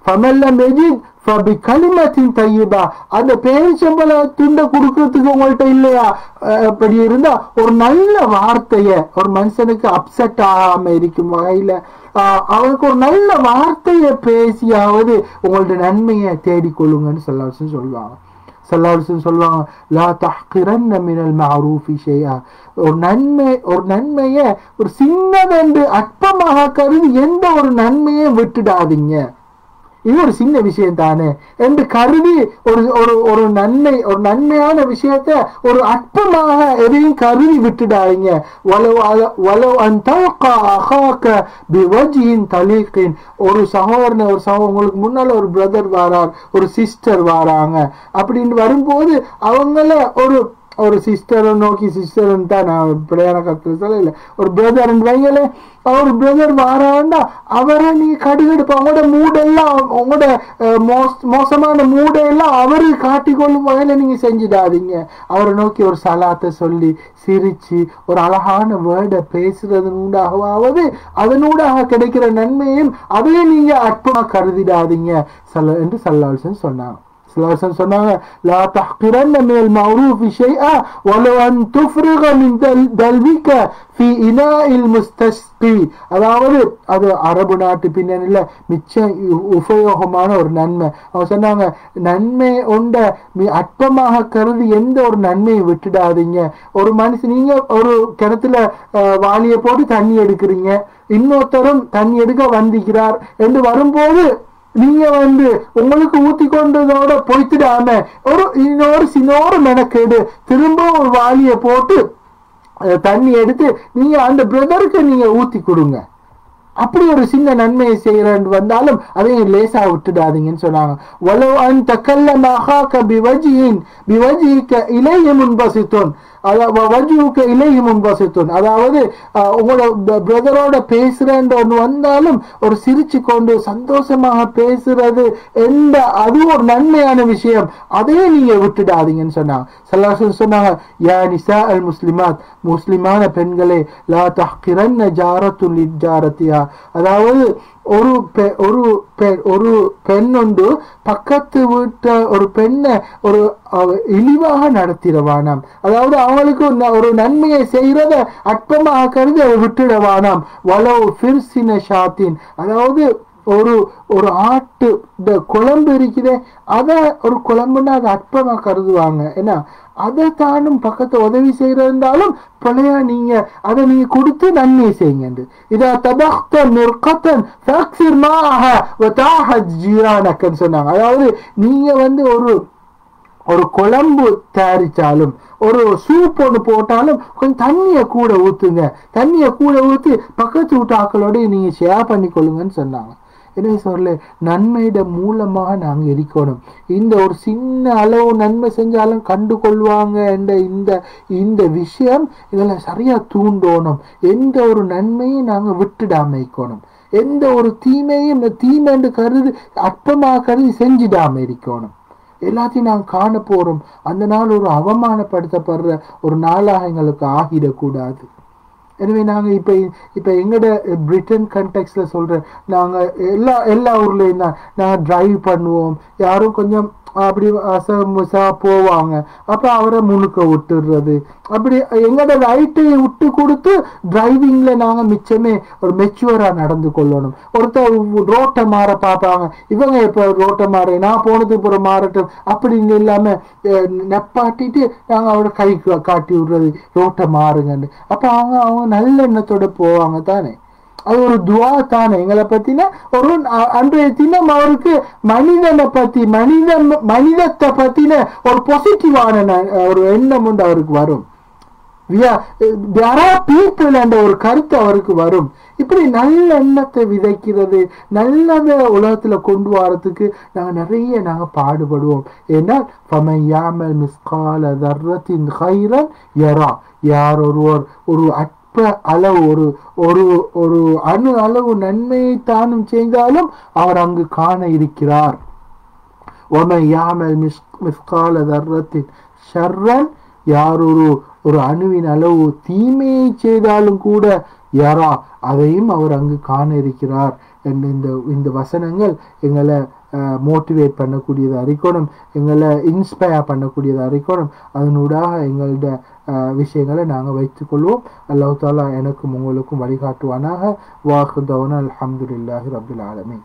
ஃபமல்ல மெஜித் ஃபபி கலிமத்தின் தையிபா அந்த பேரிச்சம்பழ துண்டை கொடுக்கறதுக்கு உங்கள்கிட்ட இல்லையா? அப்படி இருந்தா ஒரு நல்ல வார்த்தைய ஒரு மனுஷனுக்கு அப்செட் ஆகாம இருக்கும் வகையில ஆஹ் அவனுக்கு ஒரு நல்ல வார்த்தையை பேசியாவது உங்களோட நன்மையை தேடிக்கொள்ளுங்கன்னு சொல்ல சொல்லுவாங்க. சல்லாஹ் சொல்லுவாங்க லா தஹ்கிரன் மினல் மஅரூஃபி ஷேயா ஒரு நன்மை ஒரு நன்மையை ஒரு சின்னதென்று அற்பமாக கருதி எந்த ஒரு நன்மையை விட்டுடாதீங்க. இது ஒரு சின்ன விஷயம் தானே? என்று கருதி ஒரு ஒரு ஒரு நன்மை ஒரு நன்மையான விஷயத்த ஒரு அற்பமாக எதையும் கருதி விட்டுடாதீங்க. தலீக்கின். ஒரு சகோதரனை ஒரு சகோ உங்களுக்கு முன்னால ஒரு பிரதர் வாரார் ஒரு சிஸ்டர் வாராங்க. அப்படின்னு வரும்போது அவங்கள ஒரு ஒரு சிஸ்டரை நோக்கி சிஸ்டர்னு நான் பிள்ளையான கருத்து சொல்ல இல்லை ஒரு பிரதர் வைங்களே அவர் பிரதர் வாராண்டா அவரை நீ கடுகெடுப்ப. அவங்களோட மூடெல்லாம் அவங்களோட மோஸ் மோசமான மூடையெல்லாம் அவரு காட்டிக்கொள்ளும் வகையில் நீங்க செஞ்சிடாதீங்க. அவரை நோக்கி ஒரு சலாத்தை சொல்லி சிரிச்சு ஒரு அழகான வேர்டை பேசுறதனூடாகவாவது அதனூடாக கிடைக்கிற நன்மையும் அதையும் நீங்கள் அற்பமா கருதிடாதீங்க. சல்ல என்று சல்லால்சன் சொன்னாங்க صلى الله عليه وسلم لا تحقرن من المعروف شيئا ولو أن تفرغ من دلبك في إناء المستسقي அதாவது அது அரபு நாட்டு பின்னணியில மிச்சம் உபயோகமான ஒரு நன்மை அவங்க சொன்னாங்க நன்மை உண்ட மி- அற்பமாக கருதி எந்த ஒரு நன்மையை விட்டுடாதீங்க ஒரு மனுஷன் நீங்க ஒரு கிணத்துல வாளியை போட்டு தண்ணி எடுக்கிறீங்க இன்னொருத்தரும் தண்ணி எடுக்க வந்திருக்கிறார் என்று வரும்போது நீங்க வந்து உங்களுக்கு ஊத்தி கொண்டதோட பொய்த்துடாம ஒரு இன்னொரு சின்னோரு மெனக்கேடு திரும்ப ஒரு வாளியை போட்டு தண்ணி எடுத்து நீங்க அந்த பிரதருக்கு நீங்க ஊத்தி கொடுங்க. அப்படி ஒரு சின்ன நன்மையை செய்யறேன் வந்தாலும் அதையும் லேசா விட்டுடாதீங்கன்னு சொன்னாங்க. வலவ் அன் தக்கல்ல மகாக்க பிவஜியின் பிவஜிக்க இளைய முன்பசித்தோன். அதாவது வஜுவுக்கு முன்பசித்தோன் அதாவது உங்களோட பிரதரோட பேசுறேன்ற ஒன்று வந்தாலும் ஒரு சிரிச்சு கொண்டு சந்தோஷமாக பேசுறது எந்த அது ஒரு நன்மையான விஷயம். அதே நீங்க விட்டுடாதீங்கன்னு சொன்னாங்க சல்லாசன் சொன்னாங்க யா நிசா அல் முஸ்லிமாத் முஸ்லிமான பெண்களே லா தஹ்கிரன் ஜாரத்துல் ஜாரத்தியா அதாவது ஒரு பெ- ஒரு பெண் ஒரு பெண் பக்கத்து வீட்ட ஒரு பெண்ணை ஒரு இழிவாக நடத்திடவானாம். அதாவது அவங்களுக்கு ஒரு நன்மையை செய்கிறத அற்பமாக கருதி அதை விட்டுடவானாம். வலவு ஃபிர்சின ஷாத்தின். அதாவது ஒரு ஒரு ஆட்டு இந்த குழம்பு இருக்குதே அதை ஒரு குழம்புன்னா அதை அற்பமா கருதுவாங்க. ஏன்னா அதை தானும் பக்கத்தை உதவி செய்யறதாலும் பிள்ளையா நீங்க அதை நீங்க கொடுத்து நன்மை செய்யுங்க இதா தபக்த நிற்கத்தன் ஜீரானக்கன்னு சொன்னாங்க. அதாவது நீங்க வந்து ஒரு ஒரு குழம்பு தயாரிச்சாலும் ஒரு சூப் ஒன்று போட்டாலும் கொஞ்சம் தண்ணியை கூட ஊத்துங்க. தண்ணியை கூட ஊற்றி பக்கத்து வீட்டு ஆக்களோட நீங்க ஷேர் பண்ணிக்கொள்ளுங்கன்னு சொன்னாங்க. என்ன சொல்ல நன்மையிட மூலமாக நாங்க இருக்கணும் இந்த ஒரு சின்ன அளவு நன்மை செஞ்சாலும் கண்டு கொள்வாங்க என்ற இந்த இந்த விஷயம் இதில் சரியா தூண்டணும். எந்த ஒரு நன்மையும் நாங்க விட்டுடாம இருக்கணும். எந்த ஒரு தீமையும் தீமைன்னு கருது அற்பமாக கருதி செஞ்சிடாம இருக்கணும். எல்லாத்தையும் நாங்கள் காண போகிறோம் அந்த நாள் ஒரு அவமானப்படுத்தப்படுற ஒரு நாளாக எங்களுக்கு ஆகிடக்கூடாது. எனவே நாங்கள் இப்போ இப்போ எங்கட பிரிட்டன் கண்டெக்ஸில் சொல்கிறேன் நாங்கள் எல்லா எல்லா ஊர்லேயும் தான் நாங்கள் ட்ரைவ் பண்ணுவோம். யாரும் கொஞ்சம் அப்படி அசமுசா போவாங்க. அப்போ அவரை முழுக்க விட்டுடுறது அப்படி எங்களோட ரைட்டை விட்டு கொடுத்து டிரைவிங்கில் நாங்கள் மிச்சமே ஒரு மெச்சுவராக நடந்து கொள்ளணும். ஒருத்தர் ரோட்டை மாற பார்ப்பாங்க. இவங்க இப்போ ரோட்டை மாற நான் போனது அப்புறம் மாறட்டும். அப்படின்னு இல்லாமல் நெப்பாட்டிட்டு நாங்கள் அவரோட கை காட்டி விடுறது. ரோட்டை மாறுங்கன்னு. அப்போ அவங்க அவங்க நல்ல எண்ணத்தோட போவாங்க தானே? அது ஒரு துவா தானே? எங்களை பத்தின ஒரு அன்றைய தினம் அவருக்கு மனிதனை பத்தி மனித மனிதத்தை பத்தின ஒரு பாசிட்டிவான ஒரு எண்ணம் உண்டு அவருக்கு வரும். பீப்புள் என்ற ஒரு கருத்து அவருக்கு வரும். இப்படி நல்ல எண்ணத்தை விதைக்கிறது நல்லதை உலகத்துல கொண்டு வரத்துக்கு நாங்க நிறைய நாங்க பாடுபடுவோம். ஏன்னா ஃபமன் யாமல் மிஸ்கால தர்ரத்தின் ஹைரன் யரா யார் ஒருவர் ஒரு அற்ப அளவு ஒரு ஒரு ஒரு அணு அளவு நன்மையை தானும் செய்தாலும் அவர் அங்கு காண இருக்கிறார். ஒம யாமல் மிஸ் மிஸ்கால தர்றத்தின் ஷர்ரன் யார் ஒரு ஒரு அணுவின் அளவு தீமையை செய்தாலும் கூட யாரா அதையும் அவர் அங்கு காண இருக்கிறார். என்ற இந்த இந்த வசனங்கள் எங்களை மோட்டிவேட் பண்ணக்கூடியதாக அறிக்கணும் எங்களை இன்ஸ்பயர் பண்ணக்கூடியதாக இருக்கணும் அதனூடாக எங்களோட விஷயங்களை நாங்கள் வைத்துக்கொள்வோம். அல்லாஹ் தாலா எனக்கும் உங்களுக்கும் வழிகாட்டுவானாக. வாஹுதவன அலமதுல்லாஹி ரபுல் ஆலமின்.